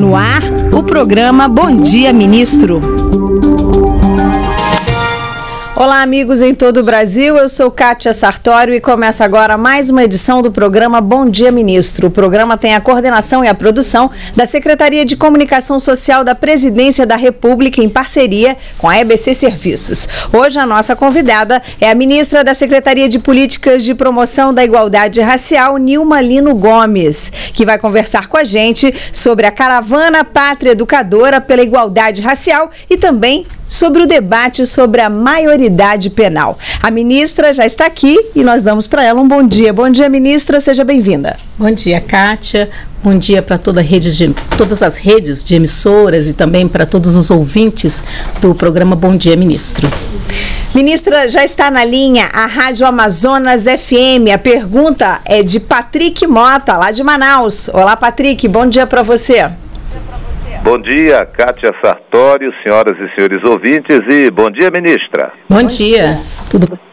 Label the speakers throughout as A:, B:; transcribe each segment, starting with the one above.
A: No ar, o programa Bom Dia Ministro. Olá, amigos em todo o Brasil. Eu sou Kátia Sartório e começa agora mais uma edição do programa Bom Dia Ministro. O programa tem a coordenação e a produção da Secretaria de Comunicação Social da Presidência da República em parceria com a EBC Serviços. Hoje a nossa convidada é a ministra da Secretaria de Políticas de Promoção da Igualdade Racial, Nilma Lino Gomes, que vai conversar com a gente sobre a caravana Pátria Educadora pela Igualdade Racial e também sobre o debate sobre a maioridade penal. A ministra já está aqui e nós damos para ela um bom dia. Bom dia, ministra, seja bem-vinda.
B: Bom dia, Kátia. Bom dia para toda de, todas as redes de emissoras e também para todos os ouvintes do programa Bom Dia, Ministro.
A: Ministra, já está na linha a Rádio Amazonas FM. A pergunta é de Patrick Mota, lá de Manaus. Olá, Patrick, bom dia para você.
C: Bom dia, Kátia Sartório, senhoras e senhores ouvintes, e bom dia, ministra.
B: Bom dia, tudo bem?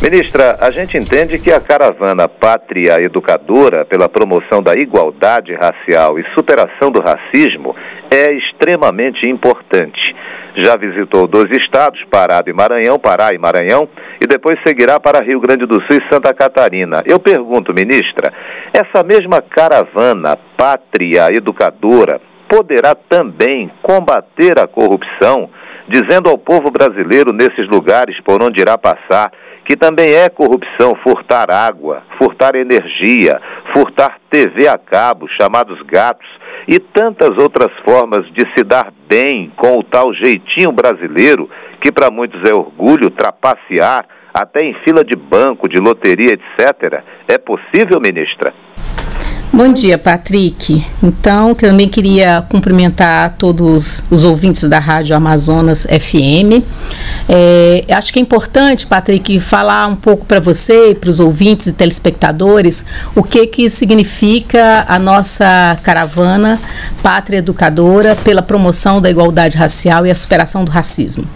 C: Ministra, a gente entende que a caravana Pátria Educadora pela promoção da igualdade racial e superação do racismo é extremamente importante. Já visitou dois estados, Pará e Maranhão, Pará e Maranhão, e depois seguirá para Rio Grande do Sul e Santa Catarina. Eu pergunto, ministra, essa mesma caravana Pátria Educadora poderá também combater a corrupção, dizendo ao povo brasileiro nesses lugares por onde irá passar que também é corrupção furtar água, furtar energia, furtar TV a cabo, chamados gatos, e tantas outras formas de se dar bem com o tal jeitinho brasileiro, que para muitos é orgulho, trapacear, até em fila de banco, de loteria, etc. É possível, ministra?
B: Bom dia, Patrick. Então, também queria cumprimentar todos os ouvintes da Rádio Amazonas FM. É, acho que é importante, Patrick, falar um pouco para você para os ouvintes e telespectadores o que, que significa a nossa caravana Pátria Educadora pela promoção da igualdade racial e a superação do racismo.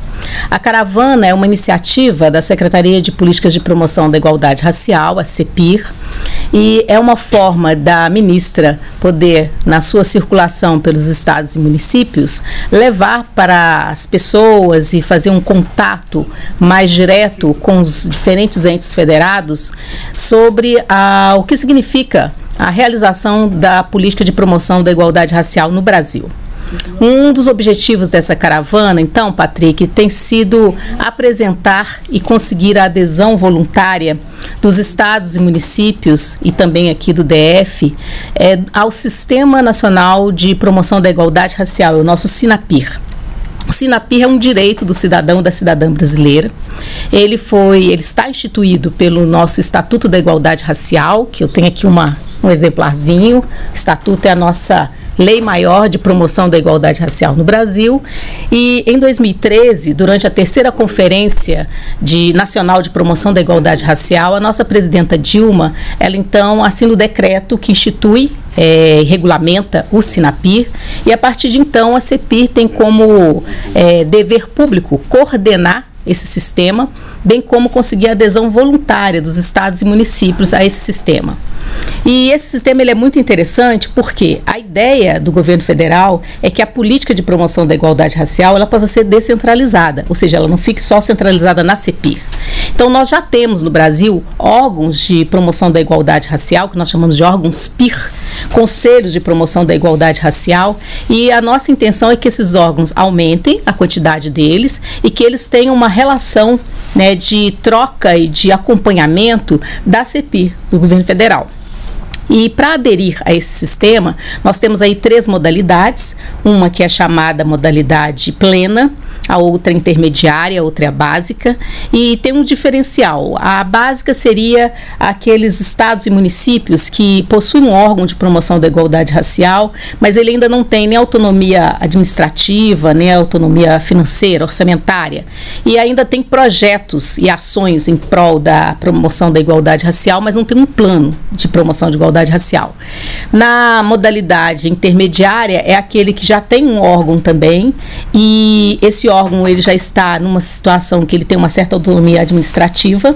B: A caravana é uma iniciativa da Secretaria de Políticas de Promoção da Igualdade Racial, a CEPIR, e é uma forma da ministra poder, na sua circulação pelos estados e municípios, levar para as pessoas e fazer um contato mais direto com os diferentes entes federados sobre a, o que significa a realização da política de promoção da igualdade racial no Brasil. Um dos objetivos dessa caravana, então, Patrick, tem sido apresentar e conseguir a adesão voluntária dos estados e municípios e também aqui do DF é, ao Sistema Nacional de Promoção da Igualdade Racial, o nosso SINAPIR. O SINAPIR é um direito do cidadão da cidadã brasileira. Ele foi, ele está instituído pelo nosso Estatuto da Igualdade Racial, que eu tenho aqui uma, um exemplarzinho. O estatuto é a nossa Lei Maior de Promoção da Igualdade Racial no Brasil. E em 2013, durante a terceira Conferência de Nacional de Promoção da Igualdade Racial, a nossa presidenta Dilma, ela então assina o decreto que institui é, regulamenta o Sinapir e a partir de então a CEPIR tem como é, dever público coordenar esse sistema, bem como conseguir a adesão voluntária dos estados e municípios a esse sistema. E esse sistema ele é muito interessante porque a ideia do governo federal é que a política de promoção da igualdade racial ela possa ser descentralizada, ou seja, ela não fique só centralizada na CEPIR. Então nós já temos no Brasil órgãos de promoção da igualdade racial, que nós chamamos de órgãos PIR, conselhos de promoção da igualdade racial, e a nossa intenção é que esses órgãos aumentem a quantidade deles e que eles tenham uma relação né, de troca e de acompanhamento da CEPIR, do governo federal. E para aderir a esse sistema, nós temos aí três modalidades: uma que é chamada modalidade plena, a outra intermediária, a outra é a básica, e tem um diferencial. A básica seria aqueles estados e municípios que possuem um órgão de promoção da igualdade racial, mas ele ainda não tem nem autonomia administrativa, nem autonomia financeira, orçamentária, e ainda tem projetos e ações em prol da promoção da igualdade racial, mas não tem um plano de promoção de igualdade racial. Na modalidade intermediária é aquele que já tem um órgão também e esse órgão ele já está numa situação que ele tem uma certa autonomia administrativa,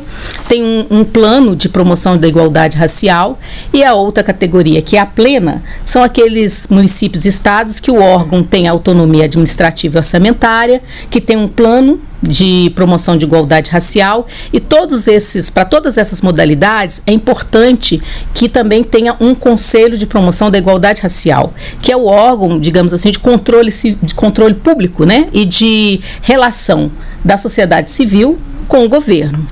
B: tem um, um plano de promoção da igualdade racial e a outra categoria, que é a plena, são aqueles municípios e estados que o órgão tem autonomia administrativa e orçamentária, que tem um plano de promoção de igualdade racial. E todos esses para todas essas modalidades é importante que também tenha um conselho de promoção da igualdade racial que é o órgão digamos assim de controle de controle público né? E de relação da sociedade civil com o governo.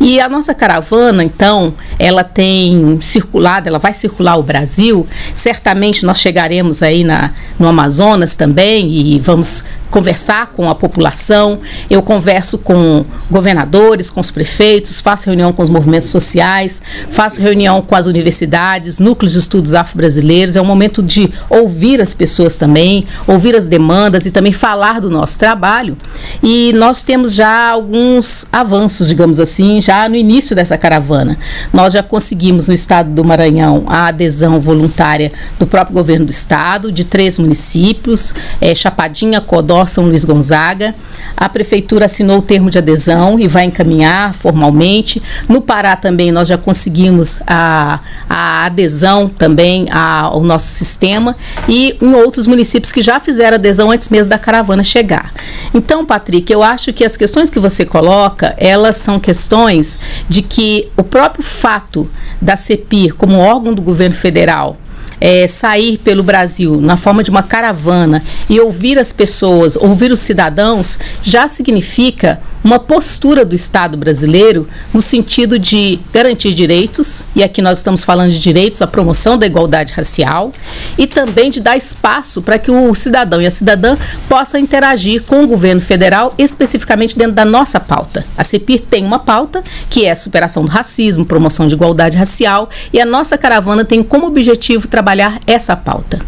B: E a nossa caravana, então, ela tem circulado, ela vai circular o Brasil. Certamente nós chegaremos aí na, no Amazonas também e vamos conversar com a população. Eu converso com governadores, com os prefeitos, faço reunião com os movimentos sociais, faço reunião com as universidades, núcleos de estudos afro-brasileiros. É um momento de ouvir as pessoas também, ouvir as demandas e também falar do nosso trabalho. E nós temos já alguns avanços, digamos assim, já no início dessa caravana. Nós já conseguimos no estado do Maranhão a adesão voluntária do próprio governo do estado, de três municípios, é, Chapadinha, Codó, são Luís Gonzaga. A prefeitura assinou o termo de adesão e vai encaminhar formalmente. No Pará também nós já conseguimos a, a adesão também ao nosso sistema e em outros municípios que já fizeram adesão antes mesmo da caravana chegar. Então, Patrick, eu acho que as questões que você coloca, elas são questões de que o próprio fato da CEPIR como órgão do governo federal é, sair pelo Brasil na forma de uma caravana e ouvir as pessoas, ouvir os cidadãos, já significa uma postura do Estado brasileiro no sentido de garantir direitos, e aqui nós estamos falando de direitos, a promoção da igualdade racial, e também de dar espaço para que o cidadão e a cidadã possam interagir com o governo federal, especificamente dentro da nossa pauta. A CEPIR tem uma pauta que é superação do racismo, promoção de igualdade racial, e a nossa caravana tem como objetivo trabalhar essa pauta.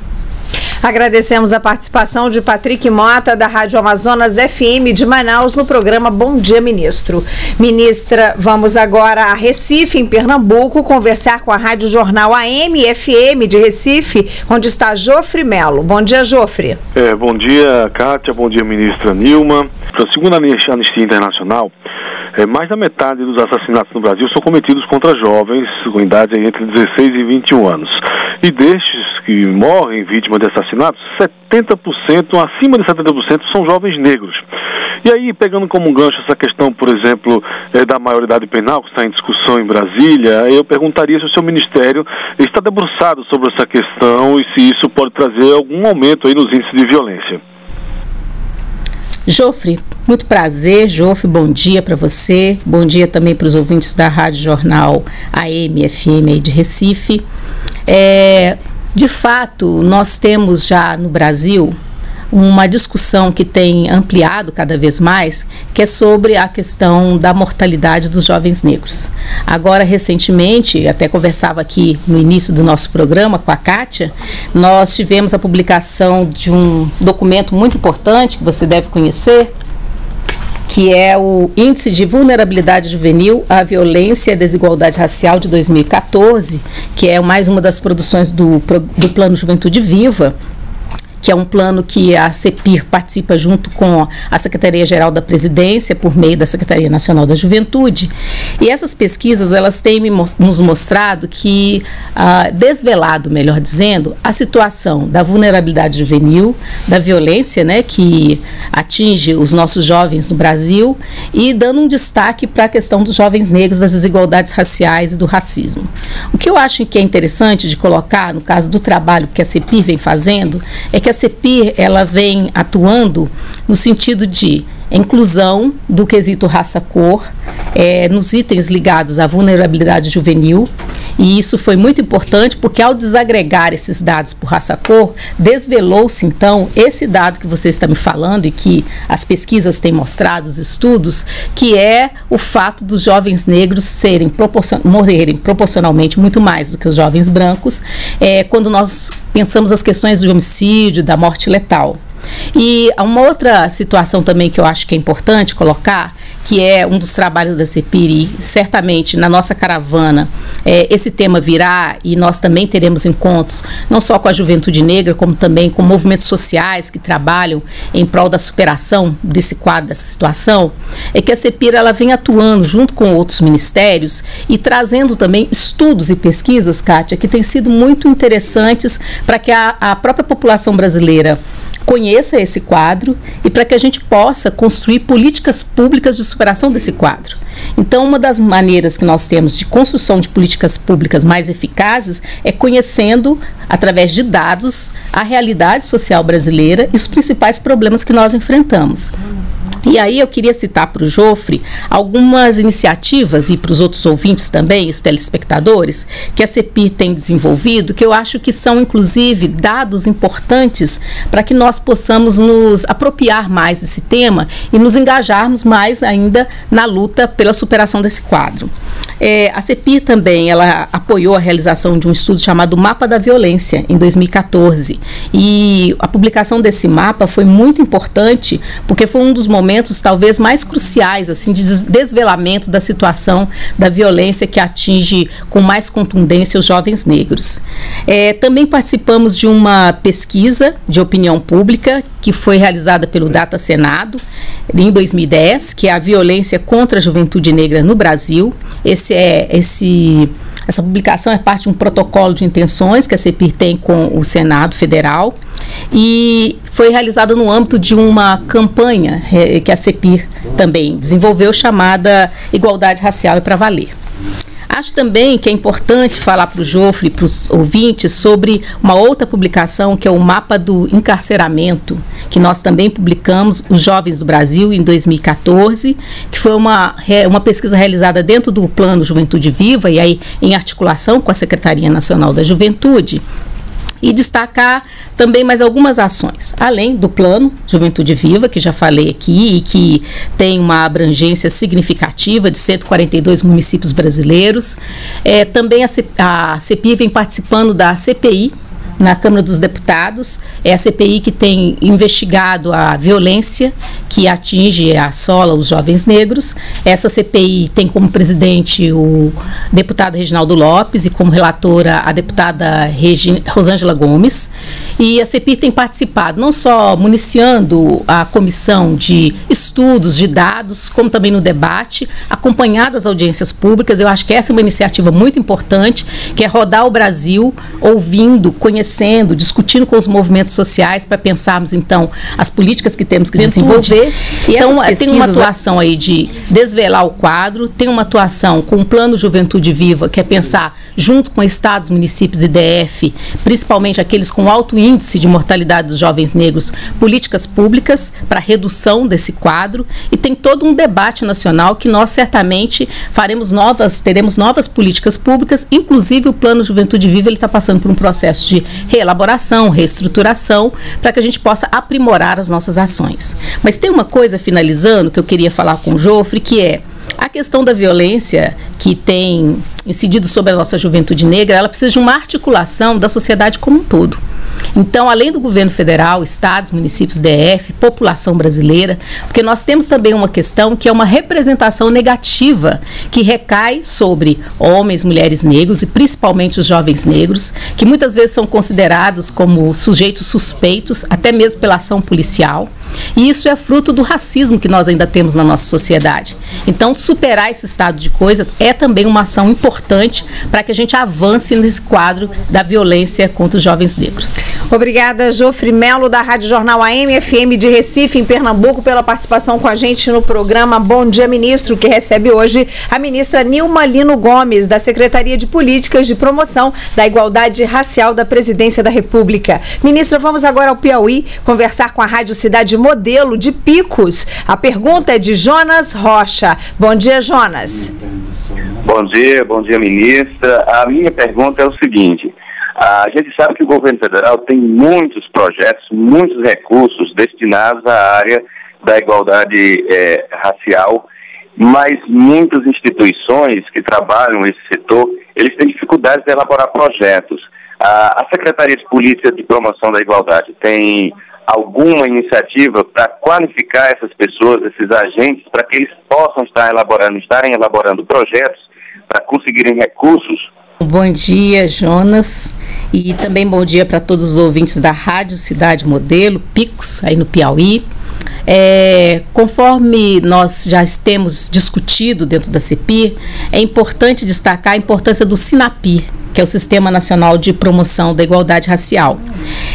A: Agradecemos a participação de Patrick Mota, da Rádio Amazonas FM de Manaus, no programa Bom Dia Ministro. Ministra, vamos agora a Recife, em Pernambuco, conversar com a Rádio Jornal AM FM de Recife, onde está Jofre Melo. Bom dia, Jofre.
D: É, bom dia, Kátia. Bom dia, ministra Nilma. Segundo a Anistia Internacional, é, mais da metade dos assassinatos no Brasil são cometidos contra jovens com idade entre 16 e 21 anos. E destes que morrem vítimas de assassinatos, 70%, acima de 70%, são jovens negros. E aí, pegando como gancho essa questão, por exemplo, é, da maioridade penal, que está em discussão em Brasília, eu perguntaria se o seu ministério está debruçado sobre essa questão e se isso pode trazer algum aumento aí nos índices de violência.
B: Jofre, muito prazer, Jofre, bom dia para você, bom dia também para os ouvintes da Rádio Jornal AM, FM de Recife. É, de fato, nós temos já no Brasil uma discussão que tem ampliado cada vez mais, que é sobre a questão da mortalidade dos jovens negros. Agora, recentemente, até conversava aqui no início do nosso programa com a Kátia, nós tivemos a publicação de um documento muito importante que você deve conhecer, que é o Índice de Vulnerabilidade Juvenil à Violência e à Desigualdade Racial de 2014, que é mais uma das produções do, do Plano Juventude Viva, que é um plano que a CEPIR participa junto com a Secretaria-Geral da Presidência, por meio da Secretaria Nacional da Juventude. E essas pesquisas, elas têm nos mostrado que, ah, desvelado, melhor dizendo, a situação da vulnerabilidade juvenil, da violência, né, que atinge os nossos jovens no Brasil, e dando um destaque para a questão dos jovens negros, das desigualdades raciais e do racismo. O que eu acho que é interessante de colocar, no caso do trabalho que a CEPIR vem fazendo, é que a CEPIR ela vem atuando no sentido de inclusão do quesito raça-cor é, nos itens ligados à vulnerabilidade juvenil. E isso foi muito importante porque, ao desagregar esses dados por raça-cor, desvelou-se então esse dado que você está me falando e que as pesquisas têm mostrado, os estudos, que é o fato dos jovens negros serem proporcion morrerem proporcionalmente muito mais do que os jovens brancos, é, quando nós pensamos as questões do homicídio, da morte letal. E uma outra situação também que eu acho que é importante colocar que é um dos trabalhos da CEPIR, e certamente na nossa caravana é, esse tema virá e nós também teremos encontros, não só com a juventude negra, como também com movimentos sociais que trabalham em prol da superação desse quadro, dessa situação, é que a CEPIR ela vem atuando junto com outros ministérios e trazendo também estudos e pesquisas, Kátia, que têm sido muito interessantes para que a, a própria população brasileira conheça esse quadro e para que a gente possa construir políticas públicas de superação desse quadro. Então, uma das maneiras que nós temos de construção de políticas públicas mais eficazes é conhecendo, através de dados, a realidade social brasileira e os principais problemas que nós enfrentamos. E aí eu queria citar para o Jofre algumas iniciativas e para os outros ouvintes também, os telespectadores, que a CEPI tem desenvolvido, que eu acho que são inclusive dados importantes para que nós possamos nos apropriar mais desse tema e nos engajarmos mais ainda na luta pela superação desse quadro. É, a CEPI também ela apoiou a realização de um estudo chamado Mapa da Violência em 2014 e a publicação desse mapa foi muito importante porque foi um dos momentos talvez mais cruciais assim de desvelamento da situação da violência que atinge com mais contundência os jovens negros. É, também participamos de uma pesquisa de opinião pública que foi realizada pelo Data Senado em 2010, que é a violência contra a juventude negra no Brasil. Esse é esse essa publicação é parte de um protocolo de intenções que a CEPIR tem com o Senado Federal e foi realizada no âmbito de uma campanha é, que a CEPIR também desenvolveu chamada Igualdade Racial é para Valer. Acho também que é importante falar para o Jofre e para os ouvintes sobre uma outra publicação que é o Mapa do Encarceramento, que nós também publicamos, Os Jovens do Brasil, em 2014, que foi uma, uma pesquisa realizada dentro do Plano Juventude Viva e aí em articulação com a Secretaria Nacional da Juventude e destacar também mais algumas ações, além do plano Juventude Viva, que já falei aqui e que tem uma abrangência significativa de 142 municípios brasileiros. É, também a, a CEPI vem participando da CPI, na Câmara dos Deputados. É a CPI que tem investigado a violência que atinge e assola os jovens negros. Essa CPI tem como presidente o deputado Reginaldo Lopes e como relatora a deputada Regi Rosângela Gomes. E a CPI tem participado não só municiando a comissão de estudos, de dados, como também no debate, acompanhado as audiências públicas. Eu acho que essa é uma iniciativa muito importante, que é rodar o Brasil ouvindo, conhecendo conhecendo, discutindo com os movimentos sociais para pensarmos então as políticas que temos que desenvolver. E então tem uma atuação aí de desvelar o quadro, tem uma atuação com o Plano Juventude Viva, que é pensar junto com estados, municípios e DF, principalmente aqueles com alto índice de mortalidade dos jovens negros, políticas públicas para redução desse quadro e tem todo um debate nacional que nós certamente faremos novas, teremos novas políticas públicas, inclusive o Plano Juventude Viva ele está passando por um processo de reelaboração, reestruturação, para que a gente possa aprimorar as nossas ações. Mas tem uma coisa, finalizando, que eu queria falar com o Jofre, que é a questão da violência que tem incidido sobre a nossa juventude negra, ela precisa de uma articulação da sociedade como um todo. Então, além do governo federal, estados, municípios, DF, população brasileira, porque nós temos também uma questão que é uma representação negativa que recai sobre homens, mulheres negros e principalmente os jovens negros, que muitas vezes são considerados como sujeitos suspeitos, até mesmo pela ação policial. E isso é fruto do racismo que nós ainda temos na nossa sociedade. Então, superar esse estado de coisas é também uma ação importante para que a gente avance nesse quadro da violência contra os jovens negros.
A: Obrigada, Jofre Melo, da Rádio Jornal AM FM de Recife, em Pernambuco, pela participação com a gente no programa Bom Dia Ministro, que recebe hoje a ministra Nilma Lino Gomes, da Secretaria de Políticas de Promoção da Igualdade Racial da Presidência da República. Ministra, vamos agora ao Piauí conversar com a Rádio Cidade Modelo de Picos. A pergunta é de Jonas Rocha. Bom dia, Jonas.
E: Bom dia, bom dia, ministra. A minha pergunta é o seguinte: a gente sabe que o governo federal tem muitos projetos, muitos recursos destinados à área da igualdade é, racial, mas muitas instituições que trabalham nesse setor, eles têm dificuldades de elaborar projetos. A, a Secretaria de Polícia de Promoção da Igualdade tem alguma iniciativa para qualificar essas pessoas, esses agentes, para que eles possam estar elaborando, estarem elaborando projetos para conseguirem recursos?
B: Bom dia, Jonas, e também bom dia para todos os ouvintes da Rádio Cidade Modelo, Picos, aí no Piauí. É, conforme nós já temos discutido dentro da CEPIR, é importante destacar a importância do SINAPIR, que é o Sistema Nacional de Promoção da Igualdade Racial.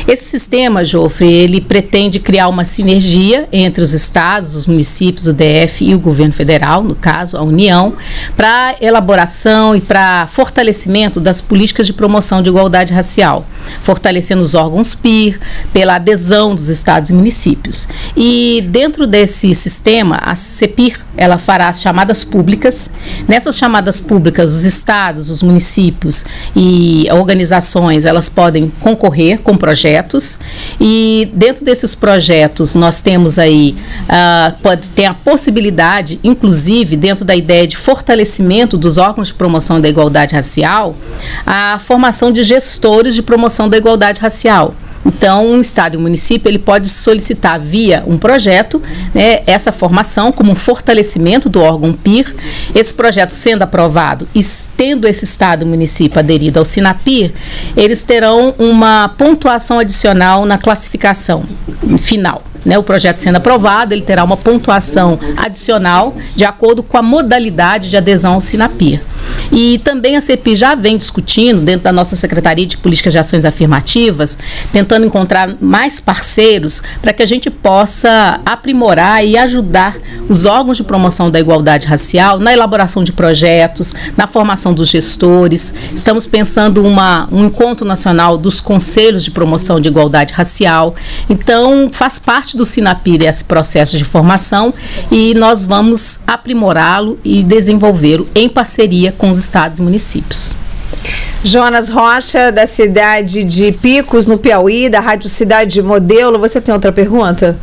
B: Esse sistema, Jofre, ele pretende criar uma sinergia entre os estados, os municípios, o DF e o governo federal, no caso, a União, para elaboração e para fortalecimento das políticas de promoção de igualdade racial, fortalecendo os órgãos PIR, pela adesão dos estados e municípios. E dentro desse sistema, a CEPIR, ela fará as chamadas públicas. Nessas chamadas públicas, os estados, os municípios e organizações elas podem concorrer com projetos e dentro desses projetos nós temos aí uh, pode ter a possibilidade, inclusive dentro da ideia de fortalecimento dos órgãos de promoção da igualdade racial, a formação de gestores de promoção da igualdade racial. Então, um estado e um município ele pode solicitar via um projeto né, essa formação como um fortalecimento do órgão PIR. Esse projeto sendo aprovado e tendo esse estado e município aderido ao SINAPIR, eles terão uma pontuação adicional na classificação final. Né, o projeto sendo aprovado, ele terá uma pontuação adicional de acordo com a modalidade de adesão ao SINAPIR. E também a CEPI já vem discutindo, dentro da nossa Secretaria de Políticas de Ações Afirmativas, tentando encontrar mais parceiros para que a gente possa aprimorar e ajudar os órgãos de promoção da igualdade racial na elaboração de projetos, na formação dos gestores. Estamos pensando uma, um encontro nacional dos conselhos de promoção de igualdade racial. Então, faz parte do Sinapir esse processo de formação e nós vamos aprimorá-lo e desenvolvê-lo em parceria com os estados e municípios.
A: Jonas Rocha, da cidade de Picos, no Piauí, da Rádio Cidade Modelo. Você tem outra pergunta?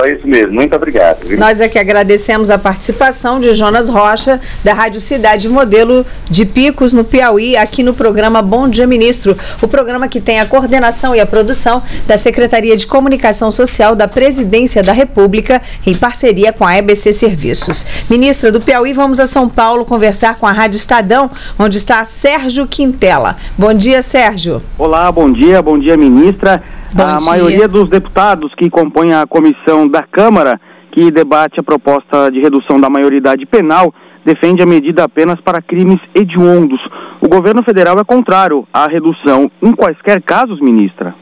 E: Só isso mesmo. Muito obrigado. Viu?
A: Nós é que agradecemos a participação de Jonas Rocha, da Rádio Cidade Modelo de Picos, no Piauí, aqui no programa Bom Dia Ministro. O programa que tem a coordenação e a produção da Secretaria de Comunicação Social da Presidência da República, em parceria com a EBC Serviços. Ministra do Piauí, vamos a São Paulo conversar com a Rádio Estadão, onde está Sérgio Quintela. Bom dia, Sérgio.
F: Olá, bom dia, bom dia, ministra.
B: Bom
F: a
B: dia.
F: maioria dos deputados que compõem a comissão da Câmara que debate a proposta de redução da maioridade penal defende a medida apenas para crimes hediondos. O governo federal é contrário à redução em quaisquer casos, ministra.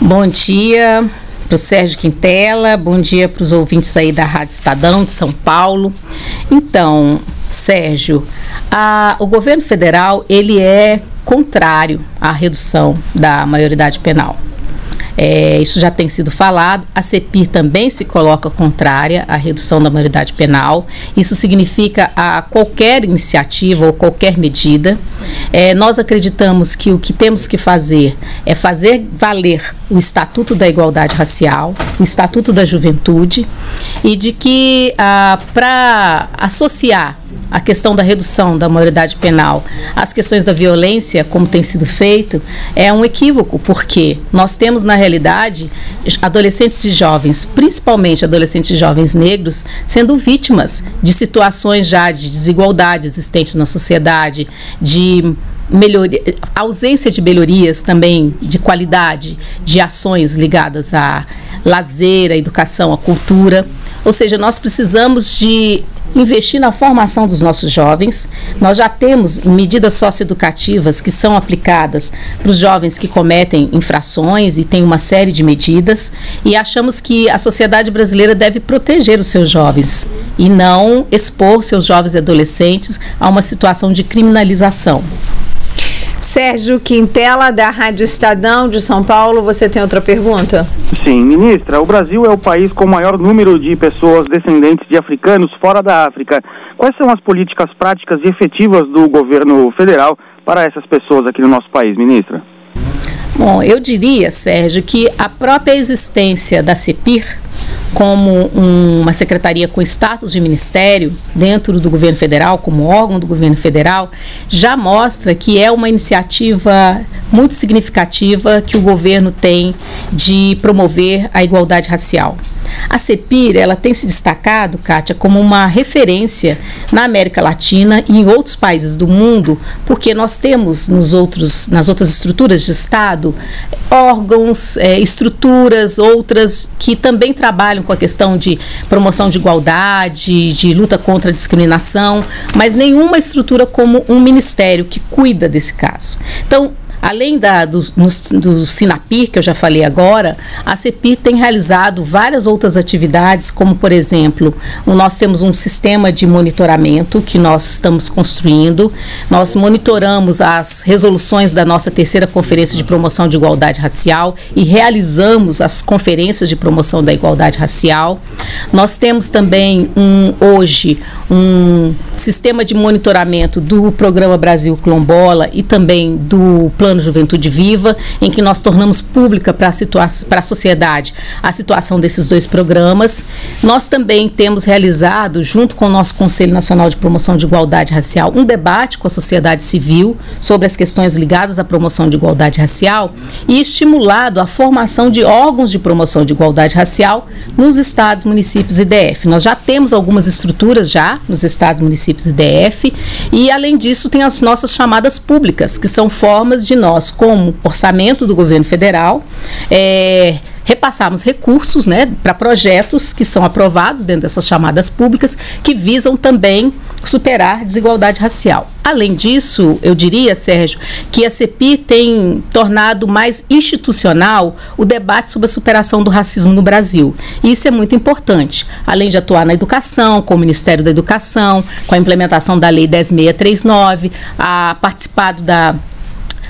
B: Bom dia para o Sérgio Quintela, bom dia para os ouvintes aí da Rádio Estadão de São Paulo. Então, Sérgio, a, o governo federal ele é contrário à redução da maioridade penal. É, isso já tem sido falado. A CEPIR também se coloca contrária à redução da maioridade penal. Isso significa a qualquer iniciativa ou qualquer medida. É, nós acreditamos que o que temos que fazer é fazer valer o Estatuto da Igualdade Racial, o Estatuto da Juventude, e de que ah, para associar a questão da redução da maioridade penal às questões da violência, como tem sido feito, é um equívoco, porque nós temos, na realidade, adolescentes e jovens, principalmente adolescentes e jovens negros, sendo vítimas de situações já de desigualdade existentes na sociedade, de melhoria, ausência de melhorias também de qualidade de ações ligadas a lazer, a educação, a cultura. Ou seja, nós precisamos de investir na formação dos nossos jovens. Nós já temos medidas socioeducativas que são aplicadas para os jovens que cometem infrações e tem uma série de medidas e achamos que a sociedade brasileira deve proteger os seus jovens e não expor seus jovens e adolescentes a uma situação de criminalização.
A: Sérgio Quintela, da Rádio Estadão de São Paulo, você tem outra pergunta?
F: Sim, ministra, o Brasil é o país com o maior número de pessoas descendentes de africanos fora da África. Quais são as políticas práticas e efetivas do governo federal para essas pessoas aqui no nosso país, ministra?
B: Bom, eu diria, Sérgio, que a própria existência da CEPIR como um, uma secretaria com status de ministério dentro do governo federal, como órgão do governo federal, já mostra que é uma iniciativa muito significativa que o governo tem de promover a igualdade racial. A CEPIR ela tem se destacado, Kátia, como uma referência na América Latina e em outros países do mundo, porque nós temos nos outros, nas outras estruturas de Estado órgãos, é, estruturas, outras que também trabalham com a questão de promoção de igualdade, de luta contra a discriminação, mas nenhuma estrutura como um ministério que cuida desse caso. Então, Além da, do, do Sinapir, que eu já falei agora, a CEPIR tem realizado várias outras atividades, como, por exemplo, nós temos um sistema de monitoramento que nós estamos construindo. Nós monitoramos as resoluções da nossa terceira Conferência de Promoção de Igualdade Racial e realizamos as conferências de promoção da igualdade racial. Nós temos também um, hoje um sistema de monitoramento do Programa Brasil Quilombola e também do Plano Juventude Viva, em que nós tornamos pública para a sociedade a situação desses dois programas. Nós também temos realizado, junto com o nosso Conselho Nacional de Promoção de Igualdade Racial, um debate com a sociedade civil sobre as questões ligadas à promoção de igualdade racial e estimulado a formação de órgãos de promoção de igualdade racial nos estados, municípios e DF. Nós já temos algumas estruturas já nos estados, municípios e DF e além disso tem as nossas chamadas públicas, que são formas de nós, como orçamento do governo federal, é, repassarmos recursos né, para projetos que são aprovados dentro dessas chamadas públicas, que visam também superar desigualdade racial. Além disso, eu diria, Sérgio, que a CEPI tem tornado mais institucional o debate sobre a superação do racismo no Brasil. E isso é muito importante. Além de atuar na educação, com o Ministério da Educação, com a implementação da Lei 10639, a participado da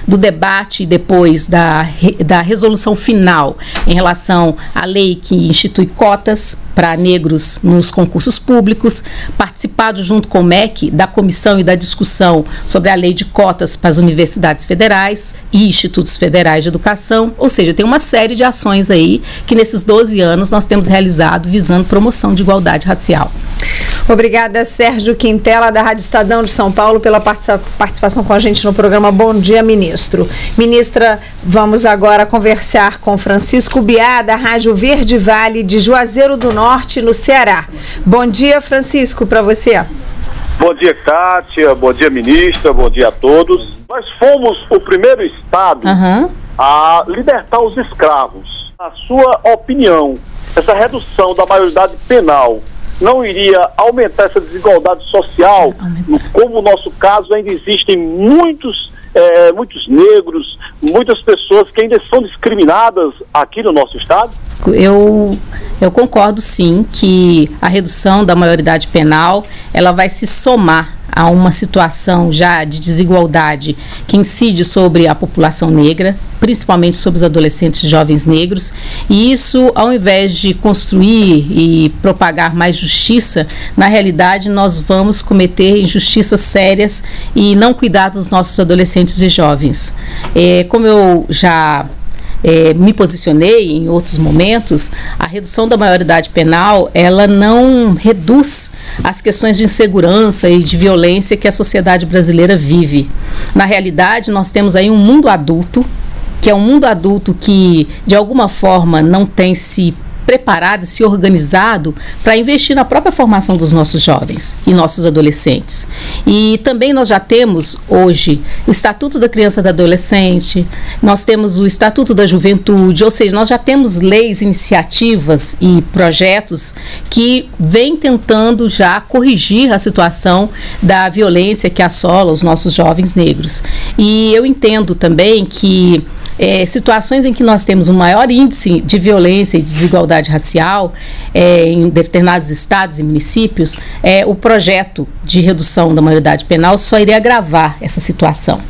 B: do debate depois da, da resolução final em relação à lei que institui cotas para negros nos concursos públicos, participado junto com o MEC da comissão e da discussão sobre a lei de cotas para as universidades federais e institutos federais de educação, ou seja, tem uma série de ações aí que nesses 12 anos nós temos realizado visando promoção de igualdade racial.
A: Obrigada, Sérgio Quintela, da Rádio Estadão de São Paulo, pela participação com a gente no programa Bom Dia, Ministro. Ministra, vamos agora conversar com Francisco Biá, da Rádio Verde Vale de Juazeiro do Norte, no Ceará. Bom dia, Francisco, para você.
G: Bom dia, Kátia. Bom dia, ministra. Bom dia a todos. Nós fomos o primeiro estado uhum. a libertar os escravos. Na sua opinião, essa redução da maioridade penal não iria aumentar essa desigualdade social, como no nosso caso ainda existem muitos, é, muitos negros, muitas pessoas que ainda são discriminadas aqui no nosso estado?
B: Eu, eu concordo sim que a redução da maioridade penal ela vai se somar a uma situação já de desigualdade que incide sobre a população negra, principalmente sobre os adolescentes e jovens negros, e isso, ao invés de construir e propagar mais justiça, na realidade nós vamos cometer injustiças sérias e não cuidar dos nossos adolescentes e jovens. É, como eu já é, me posicionei em outros momentos, a redução da maioridade penal ela não reduz as questões de insegurança e de violência que a sociedade brasileira vive. Na realidade, nós temos aí um mundo adulto que é um mundo adulto que de alguma forma não tem se preparado, se organizado para investir na própria formação dos nossos jovens e nossos adolescentes. E também nós já temos hoje o Estatuto da Criança e do Adolescente, nós temos o Estatuto da Juventude, ou seja, nós já temos leis, iniciativas e projetos que vêm tentando já corrigir a situação da violência que assola os nossos jovens negros. E eu entendo também que é, situações em que nós temos um maior índice de violência e desigualdade racial é, em determinados estados e municípios, é, o projeto de redução da maioridade penal só iria agravar essa situação.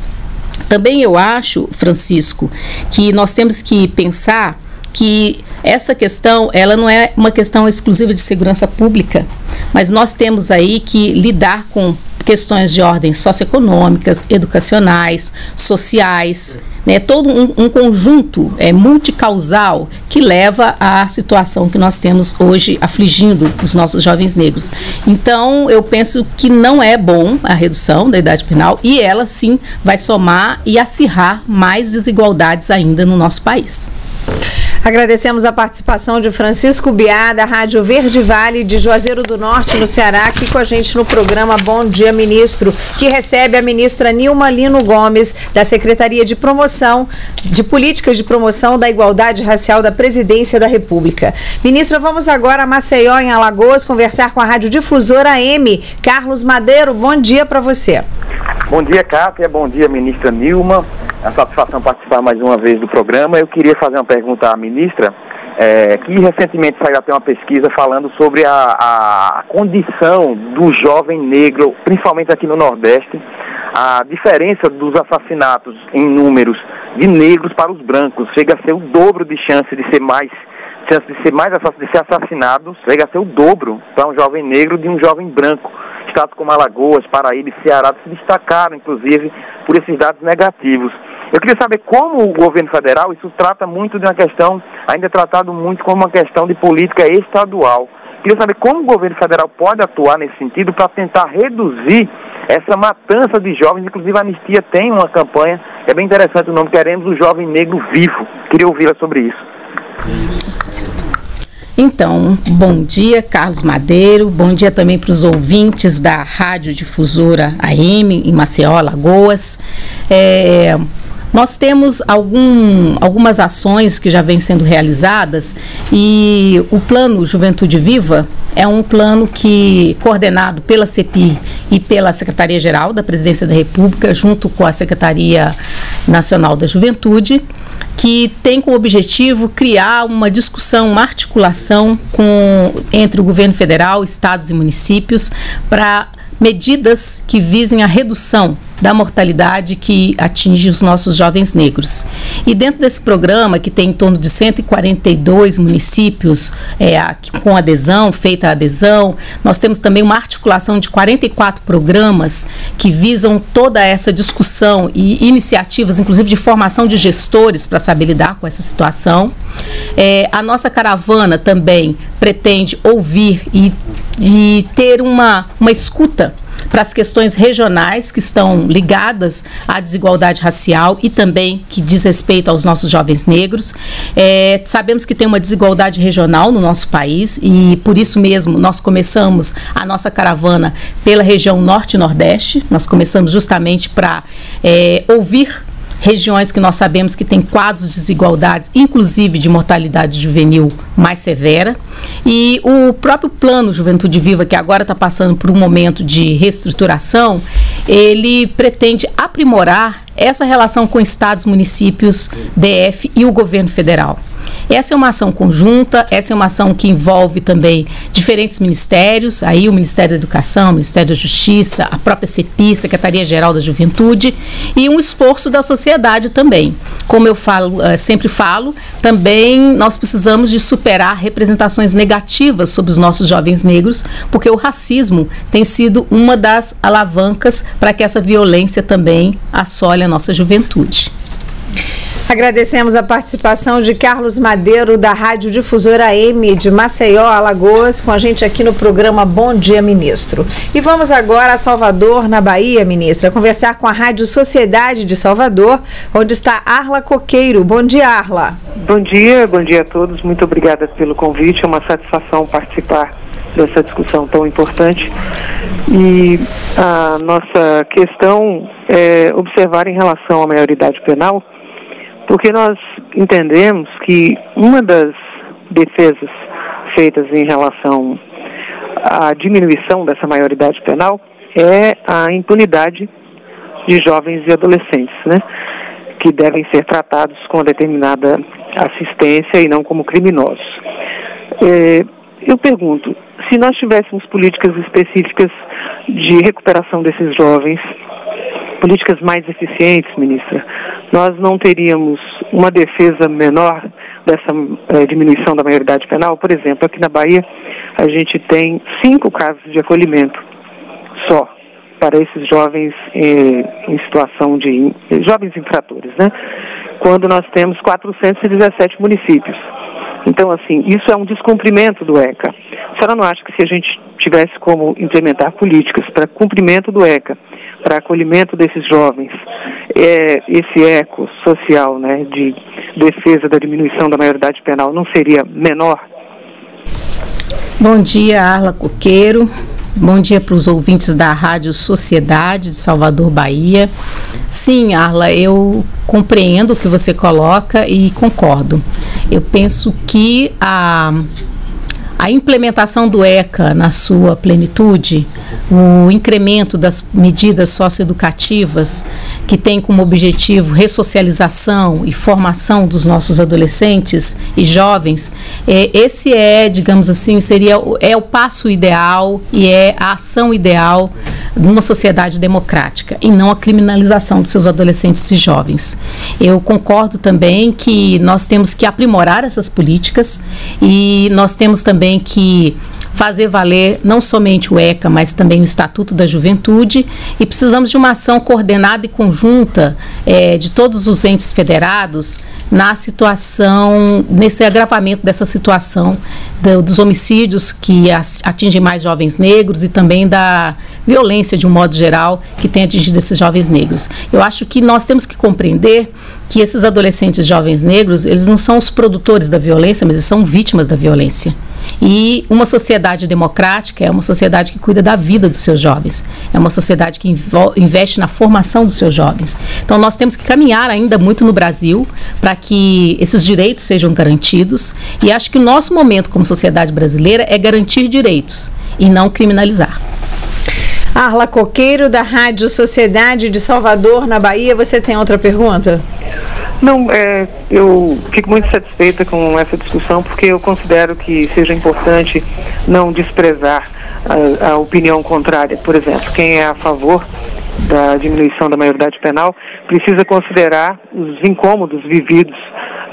B: Também eu acho, Francisco, que nós temos que pensar que essa questão ela não é uma questão exclusiva de segurança pública, mas nós temos aí que lidar com questões de ordem socioeconômicas, educacionais, sociais, né, todo um, um conjunto é, multicausal que leva à situação que nós temos hoje afligindo os nossos jovens negros. Então, eu penso que não é bom a redução da idade penal e ela sim vai somar e acirrar mais desigualdades ainda no nosso país.
A: Agradecemos a participação de Francisco Biá, da Rádio Verde Vale de Juazeiro do Norte, no Ceará, aqui com a gente no programa Bom Dia Ministro, que recebe a ministra Nilma Lino Gomes, da Secretaria de Promoção, de Políticas de Promoção da Igualdade Racial da Presidência da República. Ministra, vamos agora a Maceió, em Alagoas, conversar com a Rádio Difusora M. Carlos Madeiro, bom dia para você.
H: Bom dia, Cátia. Bom dia, ministra Nilma. É uma satisfação participar mais uma vez do programa. Eu queria fazer uma pergunta à ministra, é, que recentemente saiu até uma pesquisa falando sobre a, a condição do jovem negro, principalmente aqui no Nordeste, a diferença dos assassinatos em números de negros para os brancos. Chega a ser o dobro de chance de ser mais chance de ser mais de ser assassinado, chega a ser o dobro para um jovem negro de um jovem branco estados como Alagoas, Paraíba e Ceará se destacaram, inclusive, por esses dados negativos. Eu queria saber como o governo federal, isso trata muito de uma questão, ainda é tratado muito como uma questão de política estadual. Queria saber como o governo federal pode atuar nesse sentido para tentar reduzir essa matança de jovens. Inclusive, a Anistia tem uma campanha, é bem interessante o nome, Queremos o Jovem Negro Vivo. Queria ouvi-la sobre isso.
B: Então, bom dia, Carlos Madeiro. Bom dia também para os ouvintes da Rádio Difusora AM em Maceió, Lagoas. É, nós temos algum, algumas ações que já vêm sendo realizadas e o plano Juventude Viva é um plano que coordenado pela CEPI e pela Secretaria-Geral da Presidência da República, junto com a Secretaria Nacional da Juventude, que tem como objetivo criar uma discussão, uma articulação com, entre o governo federal, estados e municípios para medidas que visem a redução da mortalidade que atinge os nossos jovens negros. E dentro desse programa, que tem em torno de 142 municípios é, com adesão, feita a adesão, nós temos também uma articulação de 44 programas que visam toda essa discussão e iniciativas, inclusive de formação de gestores para saber lidar com essa situação. É, a nossa caravana também pretende ouvir e, e ter uma, uma escuta para as questões regionais que estão ligadas à desigualdade racial e também que diz respeito aos nossos jovens negros. É, sabemos que tem uma desigualdade regional no nosso país e por isso mesmo nós começamos a nossa caravana pela região norte e nordeste. Nós começamos justamente para é, ouvir regiões que nós sabemos que tem quadros de desigualdades, inclusive de mortalidade juvenil mais severa. E o próprio plano Juventude Viva, que agora está passando por um momento de reestruturação, ele pretende aprimorar essa relação com estados, municípios, DF e o governo federal. Essa é uma ação conjunta, essa é uma ação que envolve também diferentes ministérios, aí o Ministério da Educação, o Ministério da Justiça, a própria CEPI, Secretaria-Geral da Juventude, e um esforço da sociedade também. Como eu falo, uh, sempre falo, também nós precisamos de superar representações negativas sobre os nossos jovens negros, porque o racismo tem sido uma das alavancas para que essa violência também assole a nossa juventude.
A: Agradecemos a participação de Carlos Madeiro, da Rádio Difusora M de Maceió, Alagoas, com a gente aqui no programa Bom Dia Ministro. E vamos agora a Salvador, na Bahia, ministra, conversar com a Rádio Sociedade de Salvador, onde está Arla Coqueiro. Bom dia, Arla.
I: Bom dia, bom dia a todos. Muito obrigada pelo convite. É uma satisfação participar dessa discussão tão importante. E a nossa questão é observar em relação à maioridade penal porque nós entendemos que uma das defesas feitas em relação à diminuição dessa maioridade penal é a impunidade de jovens e adolescentes, né? Que devem ser tratados com determinada assistência e não como criminosos. É, eu pergunto, se nós tivéssemos políticas específicas de recuperação desses jovens, políticas mais eficientes, ministra, nós não teríamos uma defesa menor dessa é, diminuição da maioridade penal? Por exemplo, aqui na Bahia, a gente tem cinco casos de acolhimento só para esses jovens eh, em situação de jovens infratores, né? Quando nós temos 417 municípios. Então, assim, isso é um descumprimento do ECA. A senhora não acha que se a gente tivesse como implementar políticas para cumprimento do ECA, para acolhimento desses jovens, é, esse eco social né, de defesa da diminuição da maioridade penal não seria menor?
B: Bom dia, Arla Coqueiro. Bom dia para os ouvintes da Rádio Sociedade de Salvador, Bahia. Sim, Arla, eu compreendo o que você coloca e concordo. Eu penso que a a implementação do ECA na sua plenitude, o incremento das medidas socioeducativas que tem como objetivo ressocialização e formação dos nossos adolescentes e jovens, é, esse é, digamos assim, seria é o passo ideal e é a ação ideal numa sociedade democrática e não a criminalização dos seus adolescentes e jovens. Eu concordo também que nós temos que aprimorar essas políticas e nós temos também também que fazer valer não somente o ECA, mas também o Estatuto da Juventude, e precisamos de uma ação coordenada e conjunta é, de todos os entes federados na situação, nesse agravamento dessa situação do, dos homicídios que atingem mais jovens negros e também da violência de um modo geral que tem atingido esses jovens negros. Eu acho que nós temos que compreender que esses adolescentes jovens negros, eles não são os produtores da violência, mas eles são vítimas da violência. E uma sociedade democrática é uma sociedade que cuida da vida dos seus jovens, é uma sociedade que investe na formação dos seus jovens. Então, nós temos que caminhar ainda muito no Brasil para que esses direitos sejam garantidos. E acho que o nosso momento como sociedade brasileira é garantir direitos e não criminalizar.
A: Arla Coqueiro, da Rádio Sociedade de Salvador, na Bahia. Você tem outra pergunta?
I: Não, é, eu fico muito satisfeita com essa discussão porque eu considero que seja importante não desprezar a, a opinião contrária. Por exemplo, quem é a favor da diminuição da maioridade penal precisa considerar os incômodos vividos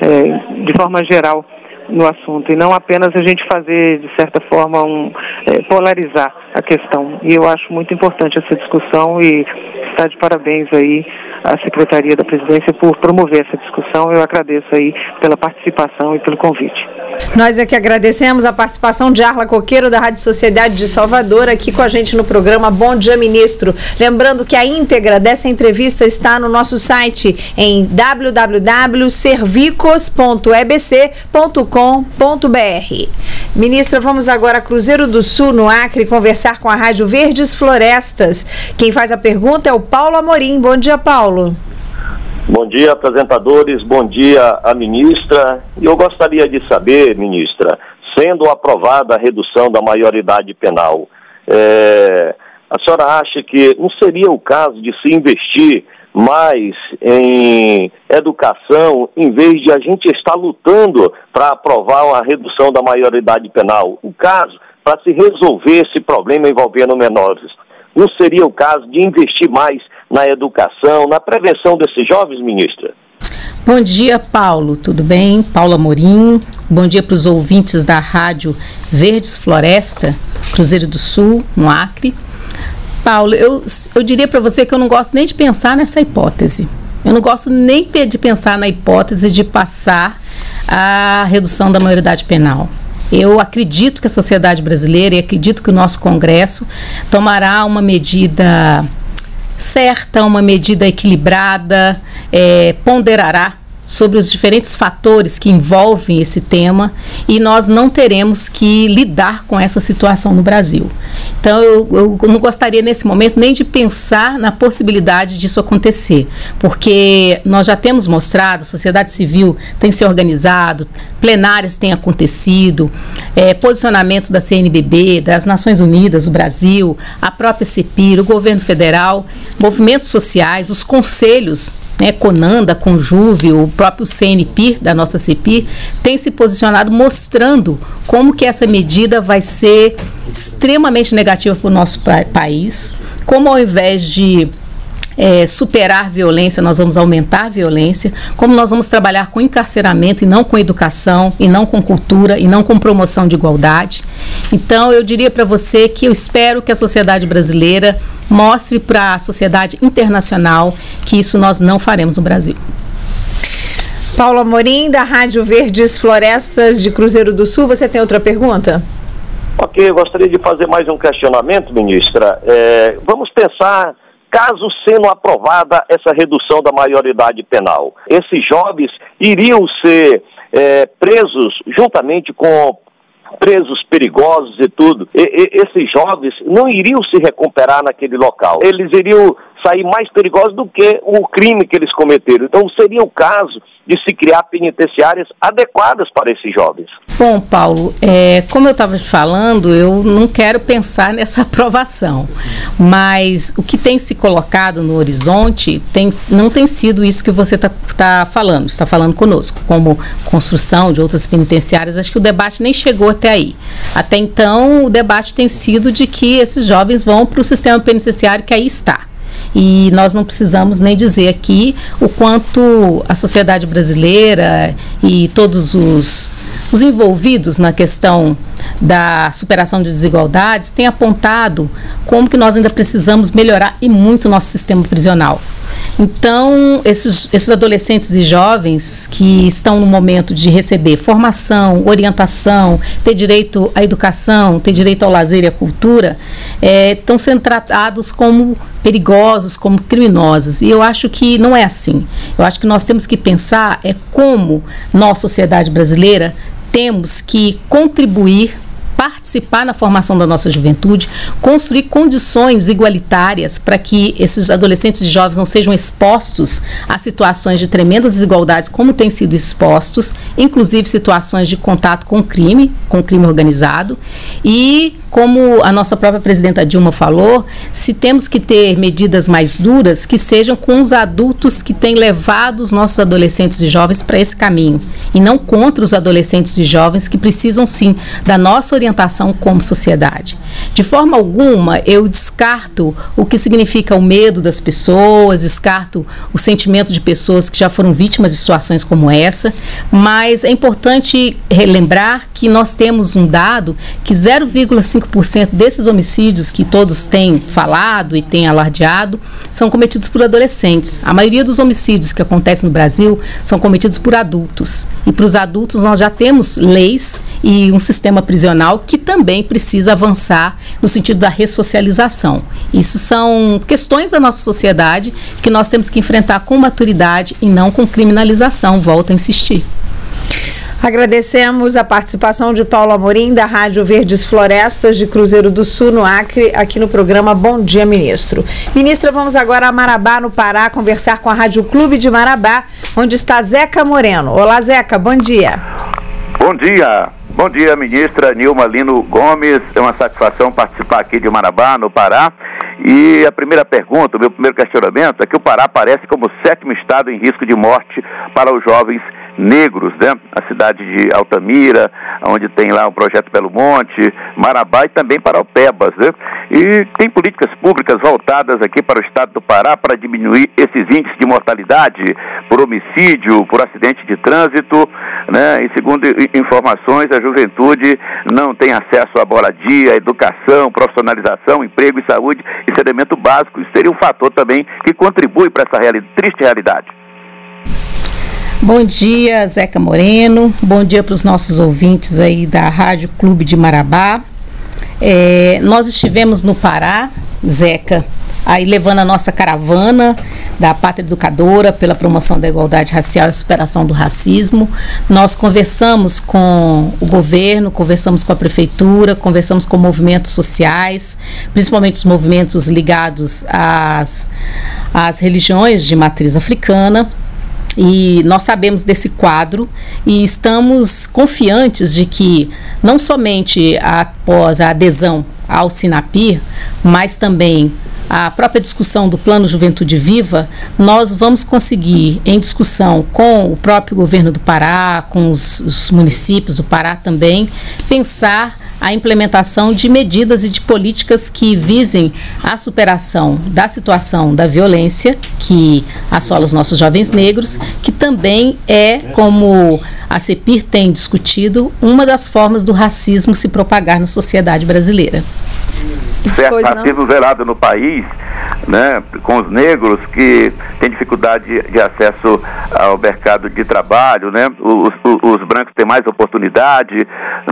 I: é, de forma geral no assunto e não apenas a gente fazer, de certa forma, um, é, polarizar a questão. E eu acho muito importante essa discussão e está de parabéns aí a Secretaria da Presidência por promover essa discussão. Eu agradeço aí pela participação e pelo convite.
A: Nós é que agradecemos a participação de Arla Coqueiro, da Rádio Sociedade de Salvador, aqui com a gente no programa Bom Dia Ministro. Lembrando que a íntegra dessa entrevista está no nosso site em www.servicos.ebc.com.br. Ministra, vamos agora a Cruzeiro do Sul, no Acre, conversar com a Rádio Verdes Florestas. Quem faz a pergunta é o Paulo Amorim. Bom dia, Paulo.
J: Bom dia, apresentadores. Bom dia, a ministra. Eu gostaria de saber, ministra, sendo aprovada a redução da maioridade penal, é, a senhora acha que não seria o caso de se investir mais em educação, em vez de a gente estar lutando para aprovar a redução da maioridade penal? O caso, para se resolver esse problema envolvendo menores, não seria o caso de investir mais na educação, na prevenção desses jovens, ministra?
B: Bom dia, Paulo. Tudo bem? Paula Morim. Bom dia para os ouvintes da rádio Verdes Floresta, Cruzeiro do Sul, no Acre. Paulo, eu, eu diria para você que eu não gosto nem de pensar nessa hipótese. Eu não gosto nem de pensar na hipótese de passar a redução da maioridade penal. Eu acredito que a sociedade brasileira e acredito que o nosso Congresso tomará uma medida certa, uma medida equilibrada, é, ponderará sobre os diferentes fatores que envolvem esse tema e nós não teremos que lidar com essa situação no Brasil. Então, eu, eu, não gostaria nesse momento nem de pensar na possibilidade disso acontecer, porque nós já temos mostrado, a sociedade civil tem se organizado, plenárias têm acontecido, é, posicionamentos da CNBB, das Nações Unidas, do Brasil, a própria CEPIR, o governo federal, movimentos sociais, os conselhos né, Conanda, Conjuve, o próprio CNPIR da nossa CEPIR, tem se posicionado mostrando como que essa medida vai ser extremamente negativa para o nosso país, como ao invés de é, superar violência, nós vamos aumentar violência, como nós vamos trabalhar com encarceramento e não com educação, e não com cultura, e não com promoção de igualdade. Então, eu diria para você que eu espero que a sociedade brasileira mostre para a sociedade internacional que isso nós não faremos no Brasil.
A: Paula Morim, da Rádio Verdes Florestas de Cruzeiro do Sul, você tem outra pergunta?
J: Ok, eu gostaria de fazer mais um questionamento, ministra. É, vamos pensar, caso sendo aprovada essa redução da maioridade penal, esses jovens iriam ser é, presos juntamente com presos perigosos e tudo. E, e, esses jovens não iriam se recuperar naquele local. Eles iriam sair mais perigosos do que o crime que eles cometeram. Então seria o caso de se criar penitenciárias adequadas para esses jovens.
B: Bom, Paulo, é, como eu estava falando, eu não quero pensar nessa aprovação, mas o que tem se colocado no horizonte tem, não tem sido isso que você está tá falando, está falando conosco, como construção de outras penitenciárias. Acho que o debate nem chegou até aí. Até então, o debate tem sido de que esses jovens vão para o sistema penitenciário que aí está. E nós não precisamos nem dizer aqui o quanto a sociedade brasileira e todos os, os envolvidos na questão da superação de desigualdades têm apontado como que nós ainda precisamos melhorar e muito o nosso sistema prisional. Então, esses, esses adolescentes e jovens que estão no momento de receber formação, orientação, ter direito à educação, ter direito ao lazer e à cultura, é, estão sendo tratados como perigosos, como criminosos. E eu acho que não é assim. Eu acho que nós temos que pensar é como nós, sociedade brasileira, temos que contribuir participar na formação da nossa juventude, construir condições igualitárias para que esses adolescentes e jovens não sejam expostos a situações de tremendas desigualdades, como têm sido expostos, inclusive situações de contato com crime, com crime organizado, e como a nossa própria presidenta Dilma falou, se temos que ter medidas mais duras, que sejam com os adultos que têm levado os nossos adolescentes e jovens para esse caminho, e não contra os adolescentes e jovens que precisam sim da nossa orientação como sociedade. De forma alguma, eu descarto o que significa o medo das pessoas, descarto o sentimento de pessoas que já foram vítimas de situações como essa, mas é importante relembrar que nós temos um dado que 0,5 95% desses homicídios que todos têm falado e têm alardeado são cometidos por adolescentes. A maioria dos homicídios que acontecem no Brasil são cometidos por adultos. E para os adultos nós já temos leis e um sistema prisional que também precisa avançar no sentido da ressocialização. Isso são questões da nossa sociedade que nós temos que enfrentar com maturidade e não com criminalização. Volto a insistir.
A: Agradecemos a participação de Paulo Amorim, da Rádio Verdes Florestas de Cruzeiro do Sul, no Acre, aqui no programa Bom Dia Ministro. Ministra, vamos agora a Marabá, no Pará, conversar com a Rádio Clube de Marabá, onde está Zeca Moreno. Olá, Zeca, bom dia.
C: Bom dia. Bom dia, ministra Nilma Lino Gomes. É uma satisfação participar aqui de Marabá, no Pará. E a primeira pergunta, o meu primeiro questionamento é que o Pará aparece como sétimo estado em risco de morte para os jovens negros, né? A cidade de Altamira, onde tem lá o projeto Belo Monte, Marabá e também para Alpebas, né? E tem políticas públicas voltadas aqui para o estado do Pará para diminuir esses índices de mortalidade por homicídio, por acidente de trânsito, né? E segundo informações, a juventude não tem acesso à moradia, educação, profissionalização, emprego e saúde e elemento básico. Seria um fator também que contribui para essa reali triste realidade.
B: Bom dia, Zeca Moreno. Bom dia para os nossos ouvintes aí da Rádio Clube de Marabá. É, nós estivemos no Pará, Zeca, aí levando a nossa caravana da Pátria Educadora pela promoção da igualdade racial e superação do racismo. Nós conversamos com o governo, conversamos com a prefeitura, conversamos com movimentos sociais, principalmente os movimentos ligados às, às religiões de matriz africana e nós sabemos desse quadro e estamos confiantes de que, não somente após a adesão ao Sinapir, mas também a própria discussão do Plano Juventude Viva, nós vamos conseguir, em discussão com o próprio governo do Pará, com os, os municípios do Pará também, pensar a implementação de medidas e de políticas que visem a superação da situação da violência que assola os nossos jovens negros, que também é, como a CEPIR tem discutido, uma das formas do racismo se propagar na sociedade brasileira
K: certo racismo velado no país, né, com os negros que têm dificuldade de, de acesso ao mercado de trabalho, né, os, os, os, brancos têm mais oportunidade,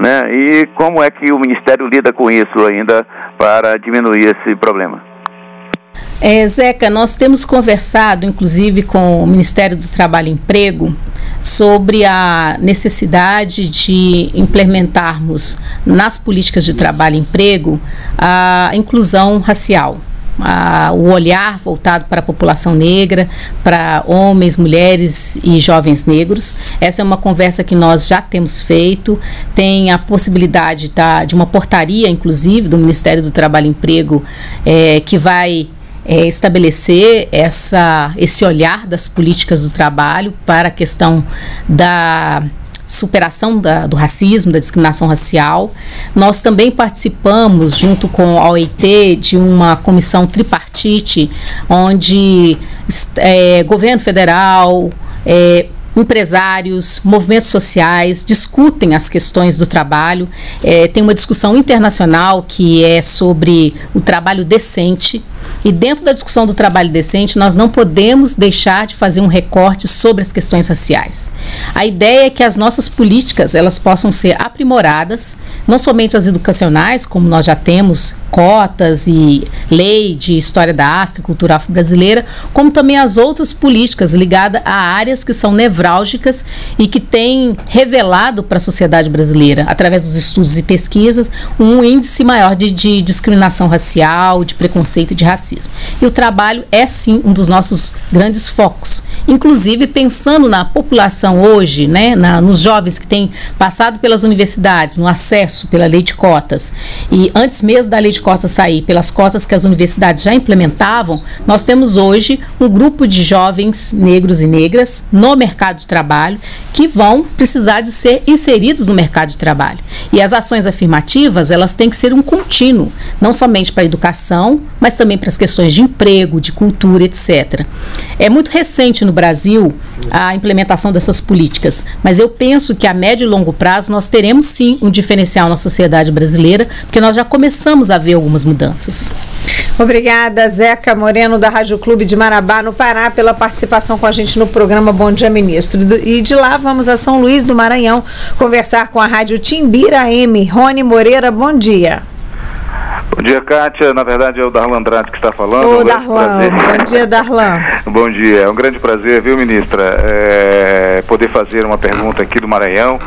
K: né, e como é que o Ministério lida com isso ainda para diminuir esse problema?
B: É, Zeca, nós temos conversado, inclusive, com o Ministério do Trabalho e Emprego, sobre a necessidade de implementarmos nas políticas de trabalho e emprego a inclusão racial. A, o olhar voltado para a população negra, para homens, mulheres e jovens negros. Essa é uma conversa que nós já temos feito. Tem a possibilidade tá, de uma portaria, inclusive, do Ministério do Trabalho e Emprego, é, que vai é, estabelecer essa, esse olhar das políticas do trabalho para a questão da superação da, do racismo, da discriminação racial. Nós também participamos, junto com a OIT, de uma comissão tripartite, onde é, governo federal, é, empresários, movimentos sociais discutem as questões do trabalho. É, tem uma discussão internacional que é sobre o trabalho decente. E dentro da discussão do trabalho decente, nós não podemos deixar de fazer um recorte sobre as questões raciais. A ideia é que as nossas políticas elas possam ser aprimoradas, não somente as educacionais, como nós já temos cotas e lei de história da África, cultura afro-brasileira, como também as outras políticas ligadas a áreas que são nevrálgicas e que têm revelado para a sociedade brasileira, através dos estudos e pesquisas, um índice maior de, de discriminação racial, de preconceito de racismo. E o trabalho é sim um dos nossos grandes focos. Inclusive pensando na população hoje, né, na, nos jovens que têm passado pelas universidades, no acesso pela lei de cotas, e antes mesmo da lei de cotas sair, pelas cotas que as universidades já implementavam, nós temos hoje um grupo de jovens negros e negras no mercado de trabalho que vão precisar de ser inseridos no mercado de trabalho. E as ações afirmativas, elas têm que ser um contínuo, não somente para a educação, mas também para as questões de emprego, de cultura, etc. É muito recente no Brasil a implementação dessas políticas, mas eu penso que a médio e longo prazo nós teremos sim um diferencial na sociedade brasileira, porque nós já começamos a ver algumas mudanças.
A: Obrigada, Zeca Moreno, da Rádio Clube de Marabá, no Pará, pela participação com a gente no programa Bom Dia Ministro. E de lá vamos a São Luís do Maranhão conversar com a Rádio Timbira M. Rony Moreira, bom dia.
K: Bom dia, Kátia. Na verdade, é o Darlan Andrade que está falando.
A: Ô, um Darlan. Bom dia, Darlan.
K: Bom dia. É um grande prazer, viu, ministra, é, poder fazer uma pergunta aqui do Maranhão.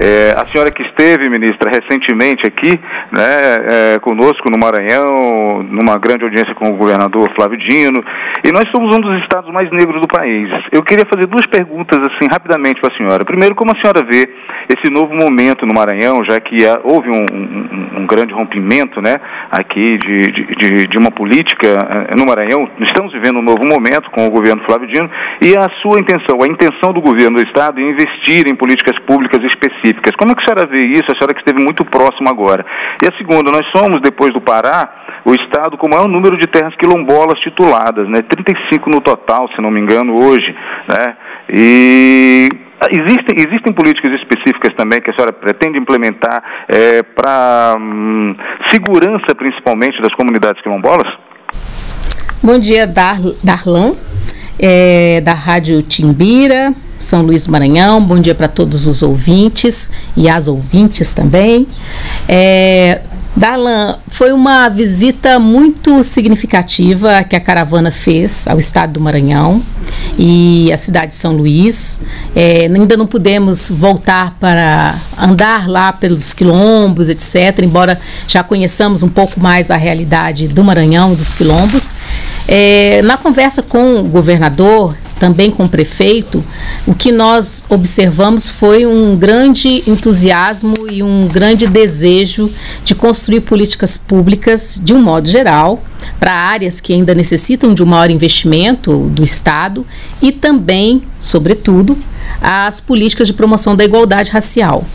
K: É, a senhora que esteve, ministra, recentemente aqui, né, é, conosco no Maranhão, numa grande audiência com o governador Flávio Dino, e nós somos um dos estados mais negros do país. Eu queria fazer duas perguntas, assim, rapidamente para a senhora. Primeiro, como a senhora vê esse novo momento no Maranhão, já que houve um, um, um grande rompimento, né, aqui de, de, de, uma política eh, no Maranhão. Estamos vivendo um novo momento com o governo Flávio Dino e a sua intenção, a intenção do governo do Estado em investir em políticas públicas específicas. Como é que a senhora vê isso? A senhora que esteve muito próximo agora. E a segunda, nós somos, depois do Pará, o Estado com o maior número de terras quilombolas tituladas, né? 35 no total, se não me engano, hoje, né? E Existem, existem políticas específicas também que a senhora pretende implementar é, para hum, segurança, principalmente, das comunidades quilombolas?
B: Bom dia, Dar, Darlan, é, da Rádio Timbira, São Luís Maranhão. Bom dia para todos os ouvintes e as ouvintes também. É, Darlan, foi uma visita muito significativa que a caravana fez ao estado do Maranhão e à cidade de São Luís. É, ainda não pudemos voltar para andar lá pelos quilombos, etc., embora já conheçamos um pouco mais a realidade do Maranhão e dos quilombos. É, na conversa com o governador, também com o prefeito, o que nós observamos foi um grande entusiasmo e um grande desejo de construir políticas públicas, de um modo geral, para áreas que ainda necessitam de um maior investimento do Estado e também, sobretudo, as políticas de promoção da igualdade racial.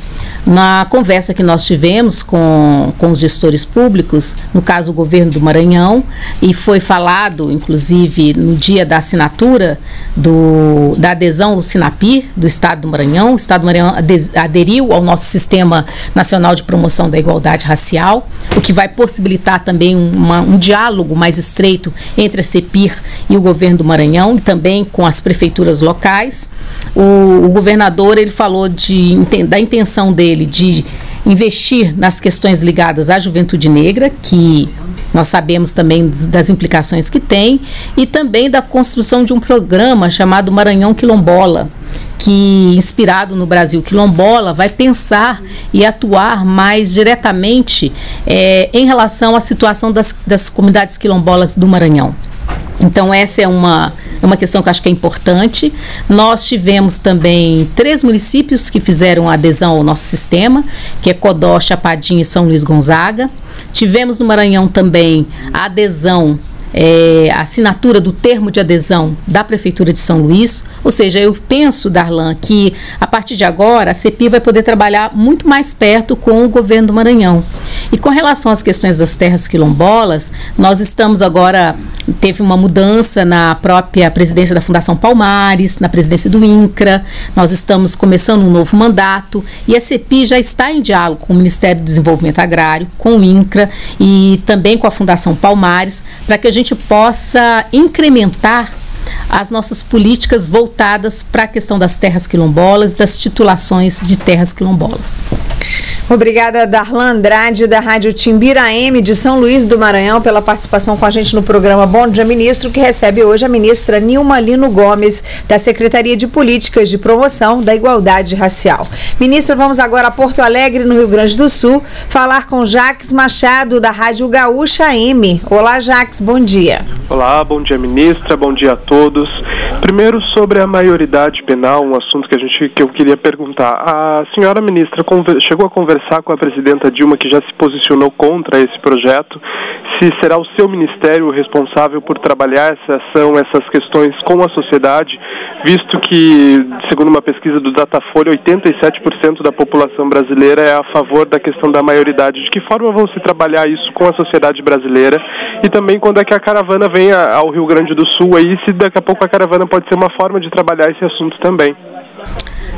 B: Na conversa que nós tivemos com, com os gestores públicos, no caso o governo do Maranhão, e foi falado, inclusive, no dia da assinatura do, da adesão do Sinapir, do Estado do Maranhão, o Estado do Maranhão aderiu ao nosso Sistema Nacional de Promoção da Igualdade Racial, o que vai possibilitar também uma, um diálogo mais estreito entre a CEPIR e o governo do Maranhão, e também com as prefeituras locais. O, o governador ele falou de, da intenção dele de investir nas questões ligadas à juventude negra, que nós sabemos também das implicações que tem, e também da construção de um programa chamado Maranhão Quilombola, que, inspirado no Brasil Quilombola, vai pensar e atuar mais diretamente é, em relação à situação das, das comunidades quilombolas do Maranhão. Então, essa é uma, é uma questão que eu acho que é importante. Nós tivemos também três municípios que fizeram adesão ao nosso sistema, que é Codó, Chapadinha e São Luís Gonzaga. Tivemos no Maranhão também a adesão é, a assinatura do termo de adesão da Prefeitura de São Luís. Ou seja, eu penso, Darlan, que a partir de agora a CEPI vai poder trabalhar muito mais perto com o governo do Maranhão. E com relação às questões das terras quilombolas, nós estamos agora, teve uma mudança na própria presidência da Fundação Palmares, na presidência do INCRA, nós estamos começando um novo mandato e a CEPI já está em diálogo com o Ministério do Desenvolvimento Agrário, com o INCRA e também com a Fundação Palmares, para que a gente possa incrementar as nossas políticas voltadas para a questão das terras quilombolas, das titulações de terras quilombolas.
A: Obrigada, Darlan Andrade, da Rádio Timbira M de São Luís do Maranhão, pela participação com a gente no programa Bom Dia Ministro, que recebe hoje a ministra Nilma Lino Gomes, da Secretaria de Políticas de Promoção da Igualdade Racial. Ministra, vamos agora a Porto Alegre, no Rio Grande do Sul, falar com Jaques Machado, da Rádio Gaúcha M. Olá, Jaques, bom dia.
L: Olá, bom dia, ministra, bom dia a todos. Primeiro, sobre a maioridade penal, um assunto que, a gente, que eu queria perguntar. A senhora ministra chegou a conversar com a presidenta Dilma, que já se posicionou contra esse projeto, se será o seu ministério responsável por trabalhar essa ação, essas questões com a sociedade, visto que, segundo uma pesquisa do Datafolha, 87% da população brasileira é a favor da questão da maioridade. De que forma vão se trabalhar isso com a sociedade brasileira? E também quando é que a caravana vem ao Rio Grande do Sul aí, se daqui a pouco a caravana pode ser uma forma de trabalhar esse assunto também.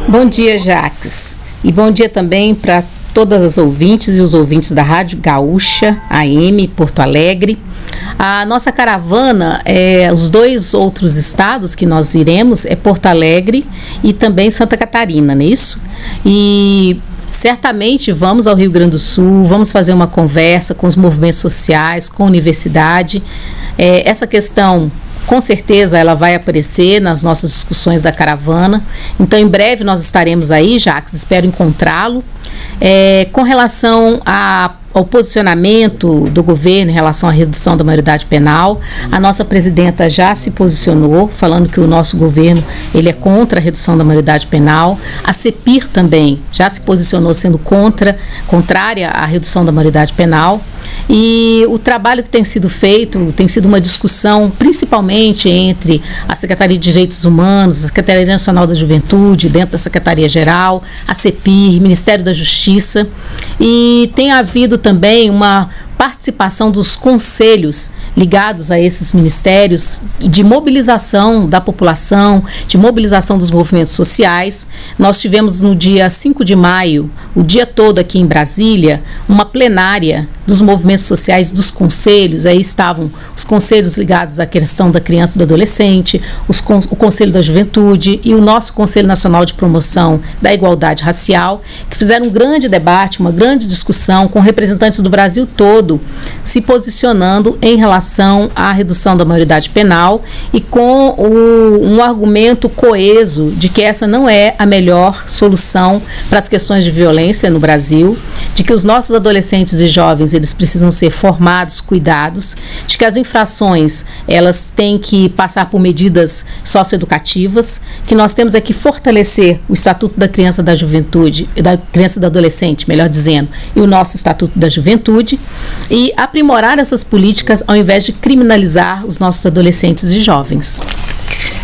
B: Bom dia, Jacques. E bom dia também para todas as ouvintes e os ouvintes da Rádio Gaúcha, AM, Porto Alegre. A nossa caravana, é, os dois outros estados que nós iremos é Porto Alegre e também Santa Catarina, não é isso? E certamente vamos ao Rio Grande do Sul, vamos fazer uma conversa com os movimentos sociais, com a universidade. É, essa questão com certeza ela vai aparecer nas nossas discussões da caravana. Então, em breve nós estaremos aí, Jacques, espero encontrá-lo. É, com relação a ao posicionamento do governo em relação à redução da maioridade penal. A nossa presidenta já se posicionou, falando que o nosso governo ele é contra a redução da maioridade penal. A CEPIR também já se posicionou sendo contra, contrária à redução da maioridade penal. E o trabalho que tem sido feito tem sido uma discussão, principalmente entre a Secretaria de Direitos Humanos, a Secretaria Nacional da Juventude, dentro da Secretaria-Geral, a CEPIR, Ministério da Justiça. E tem havido também uma participação dos conselhos ligados a esses ministérios de mobilização da população, de mobilização dos movimentos sociais. Nós tivemos no dia 5 de maio, o dia todo aqui em Brasília, uma plenária dos movimentos sociais, dos conselhos. Aí estavam os conselhos ligados à questão da criança e do adolescente, os, o Conselho da Juventude e o nosso Conselho Nacional de Promoção da Igualdade Racial, que fizeram um grande debate, uma grande discussão com representantes do Brasil todo todo se posicionando em relação à redução da maioridade penal e com o, um argumento coeso de que essa não é a melhor solução para as questões de violência no Brasil, de que os nossos adolescentes e jovens eles precisam ser formados, cuidados, de que as infrações elas têm que passar por medidas socioeducativas, que nós temos é que fortalecer o Estatuto da Criança e da Juventude, da Criança e do Adolescente, melhor dizendo, e o nosso Estatuto da Juventude, e aprimorar essas políticas ao invés de criminalizar os nossos adolescentes e jovens.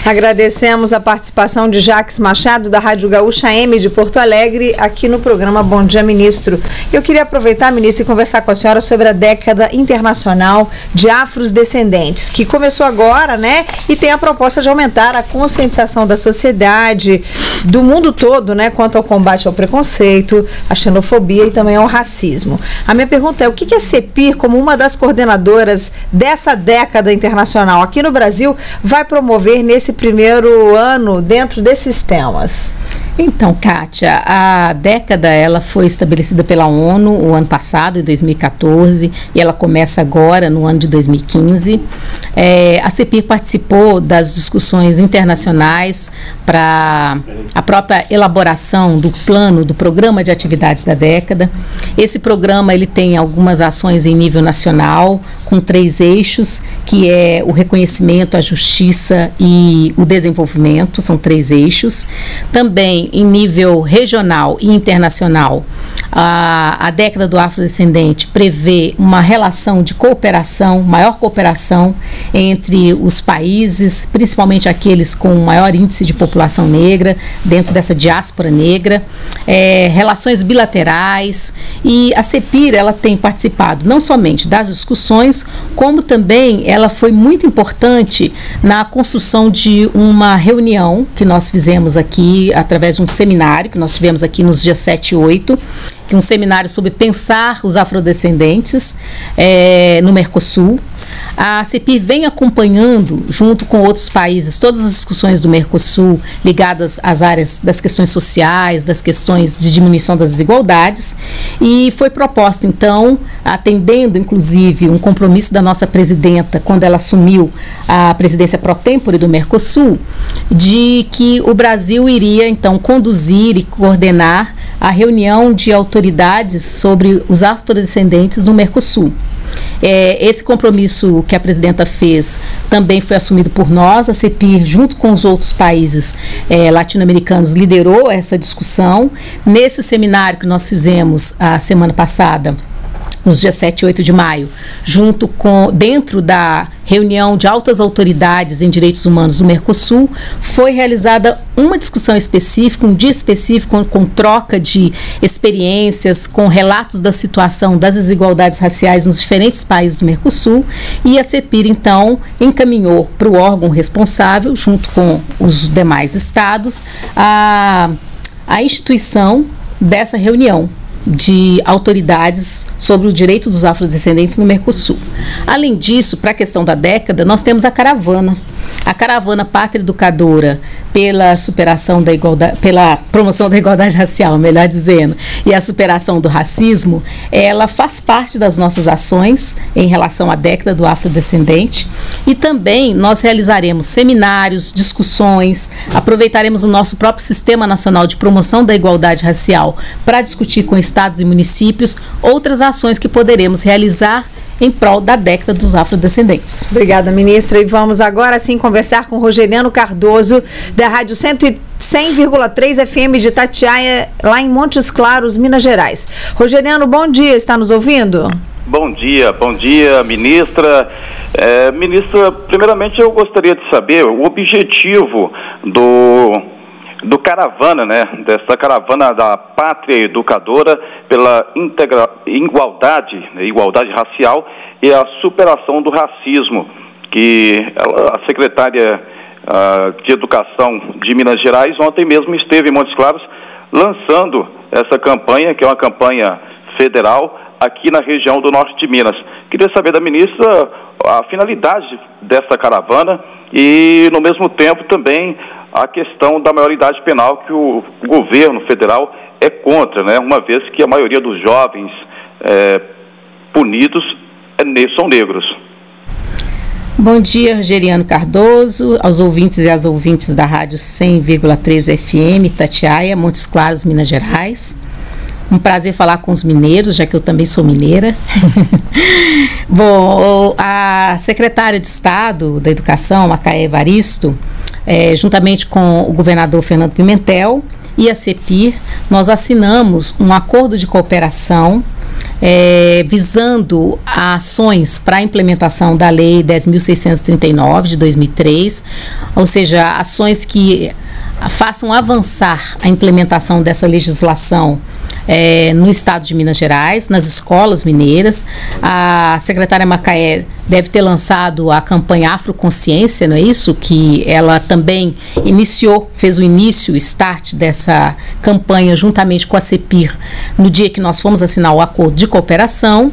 A: Agradecemos a participação de Jaques Machado, da Rádio Gaúcha M de Porto Alegre, aqui no programa Bom Dia Ministro. Eu queria aproveitar, ministro, e conversar com a senhora sobre a década internacional de afrodescendentes, que começou agora, né? E tem a proposta de aumentar a conscientização da sociedade, do mundo todo, né? Quanto ao combate ao preconceito, à xenofobia e também ao racismo. A minha pergunta é: o que a CEPIR, como uma das coordenadoras dessa década internacional aqui no Brasil, vai promover nesse primeiro ano dentro desses temas?
B: Então, Kátia, a década ela foi estabelecida pela ONU o ano passado, em 2014, e ela começa agora no ano de 2015. É, a CEPIR participou das discussões internacionais para a própria elaboração do plano, do programa de atividades da década. Esse programa ele tem algumas ações em nível nacional, com três eixos, que é o reconhecimento, a justiça e o desenvolvimento, são três eixos. Também em nível regional e internacional, a, a década do afrodescendente prevê uma relação de cooperação, maior cooperação entre os países, principalmente aqueles com maior índice de população negra, dentro dessa diáspora negra, é, relações bilaterais. E a CEPIR ela tem participado não somente das discussões, como também ela foi muito importante na construção de uma reunião que nós fizemos aqui através de um seminário que nós tivemos aqui nos dias 7 e 8, que é um seminário sobre pensar os afrodescendentes é, no Mercosul. A CEPI vem acompanhando, junto com outros países, todas as discussões do Mercosul ligadas às áreas das questões sociais, das questões de diminuição das desigualdades, e foi proposta, então, atendendo inclusive um compromisso da nossa presidenta, quando ela assumiu a presidência pro tempore do Mercosul, de que o Brasil iria, então, conduzir e coordenar a reunião de autoridades sobre os afrodescendentes no Mercosul. É, esse compromisso que a presidenta fez também foi assumido por nós. A CEPIR, junto com os outros países é, latino-americanos, liderou essa discussão. Nesse seminário que nós fizemos a semana passada, nos dias 7 e 8 de maio, junto com dentro da reunião de altas autoridades em direitos humanos do Mercosul, foi realizada uma discussão específica, um dia específico com, com troca de experiências, com relatos da situação das desigualdades raciais nos diferentes países do Mercosul, e a CEPIR então encaminhou para o órgão responsável, junto com os demais estados, a, a instituição dessa reunião de autoridades sobre o direito dos afrodescendentes no Mercosul. Além disso, para a questão da década, nós temos a caravana. A caravana Pátria Educadora pela superação da igualdade, pela promoção da igualdade racial, melhor dizendo, e a superação do racismo, ela faz parte das nossas ações em relação à década do afrodescendente. E também nós realizaremos seminários, discussões, aproveitaremos o nosso próprio Sistema Nacional de Promoção da Igualdade Racial para discutir com estados e municípios outras ações que poderemos realizar em prol da década dos afrodescendentes.
A: Obrigada, ministra. E vamos agora sim conversar com Rogeriano Cardoso, da Rádio 100,3 FM de Tatiaia, lá em Montes Claros, Minas Gerais. Rogeriano, bom dia, está nos ouvindo?
K: Bom dia, bom dia, ministra. É, ministra, primeiramente eu gostaria de saber o objetivo do do caravana, né, dessa caravana da pátria educadora pela integra igualdade, né, igualdade racial e a superação do racismo, que ela, a secretária uh, de Educação de Minas Gerais ontem mesmo esteve em Montes Claros lançando essa campanha, que é uma campanha federal aqui na região do norte de Minas. Queria saber da ministra a finalidade dessa caravana e, no mesmo tempo, também a questão da maioridade penal que o governo federal é contra, né? uma vez que a maioria dos jovens é, punidos é, são negros.
B: Bom dia, Rogeriano Cardoso, aos ouvintes e às ouvintes da Rádio 100,3 FM, Tatiaia, Montes Claros, Minas Gerais. Um prazer falar com os mineiros, já que eu também sou mineira. Bom, a secretária de Estado da Educação, Macaé Evaristo, é, juntamente com o governador Fernando Pimentel e a CEPIR, nós assinamos um acordo de cooperação é, visando ações para a implementação da Lei 10.639 de 2003, ou seja, ações que façam avançar a implementação dessa legislação é, no estado de Minas Gerais, nas escolas mineiras. A secretária Macaé deve ter lançado a campanha Afroconsciência, não é isso? Que ela também iniciou, fez o início, o start dessa campanha juntamente com a CEPIR no dia que nós fomos assinar o acordo de cooperação.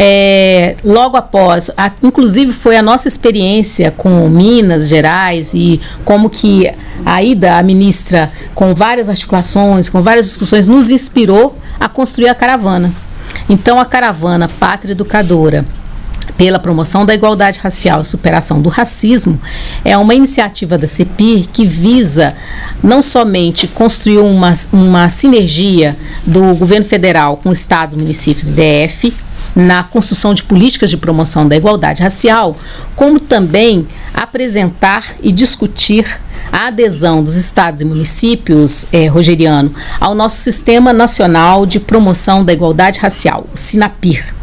B: É, logo após, a, inclusive foi a nossa experiência com Minas Gerais e como que a ida a ministra com várias articulações, com várias discussões, nos inspirou a construir a caravana. Então a caravana Pátria Educadora pela promoção da igualdade racial e superação do racismo é uma iniciativa da CEPIR que visa não somente construir uma, uma sinergia do governo federal com estados, municípios e DF, na construção de políticas de promoção da igualdade racial, como também apresentar e discutir a adesão dos estados e municípios, eh, Rogeriano, ao nosso Sistema Nacional de Promoção da Igualdade Racial, o SINAPIR.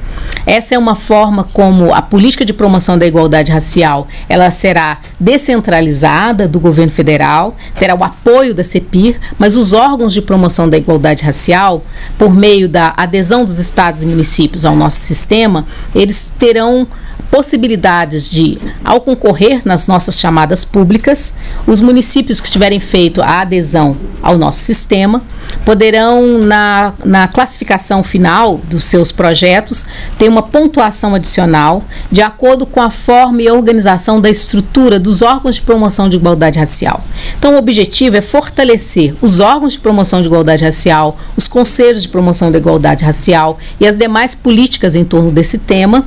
B: Essa é uma forma como a política de promoção da igualdade racial ela será descentralizada do governo federal, terá o apoio da CEPIR, mas os órgãos de promoção da igualdade racial, por meio da adesão dos estados e municípios ao nosso sistema, eles terão possibilidades de, ao concorrer nas nossas chamadas públicas, os municípios que tiverem feito a adesão ao nosso sistema poderão, na, na classificação final dos seus projetos, ter uma pontuação adicional de acordo com a forma e organização da estrutura dos órgãos de promoção de igualdade racial. Então, o objetivo é fortalecer os órgãos de promoção de igualdade racial, os conselhos de promoção da igualdade racial e as demais políticas em torno desse tema.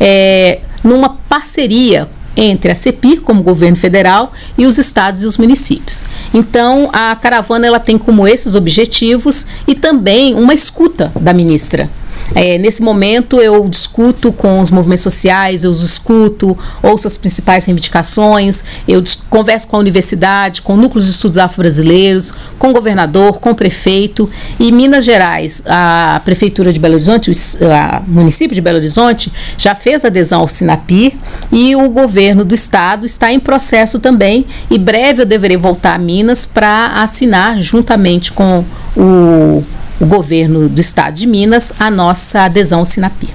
B: É, numa parceria entre a CEPIR, como governo federal, e os estados e os municípios. Então, a caravana ela tem como esses objetivos e também uma escuta da ministra. É, nesse momento eu discuto com os movimentos sociais, eu os escuto, ouço as principais reivindicações, eu converso com a universidade, com núcleos de estudos afro-brasileiros, com o governador, com o prefeito. E Minas Gerais, a prefeitura de Belo Horizonte, o município de Belo Horizonte já fez adesão ao Sinapir e o governo do estado está em processo também e breve eu deverei voltar a Minas para assinar juntamente com o o governo do estado de Minas a nossa adesão ao Sinapir.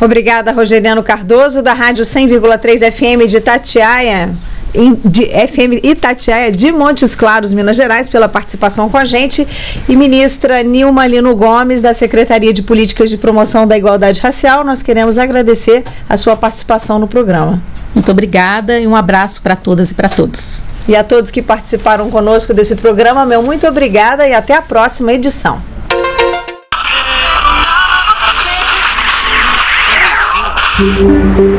A: Obrigada, Rogeriano Cardoso, da Rádio 100,3 FM de Tatiaia. De FM Itatiaia de Montes Claros, Minas Gerais, pela participação com a gente. E ministra Nilma Lino Gomes, da Secretaria de Políticas de Promoção da Igualdade Racial, nós queremos agradecer a sua participação no programa.
B: Muito obrigada e um abraço para todas e para todos.
A: E a todos que participaram conosco desse programa, meu muito obrigada e até a próxima edição. Música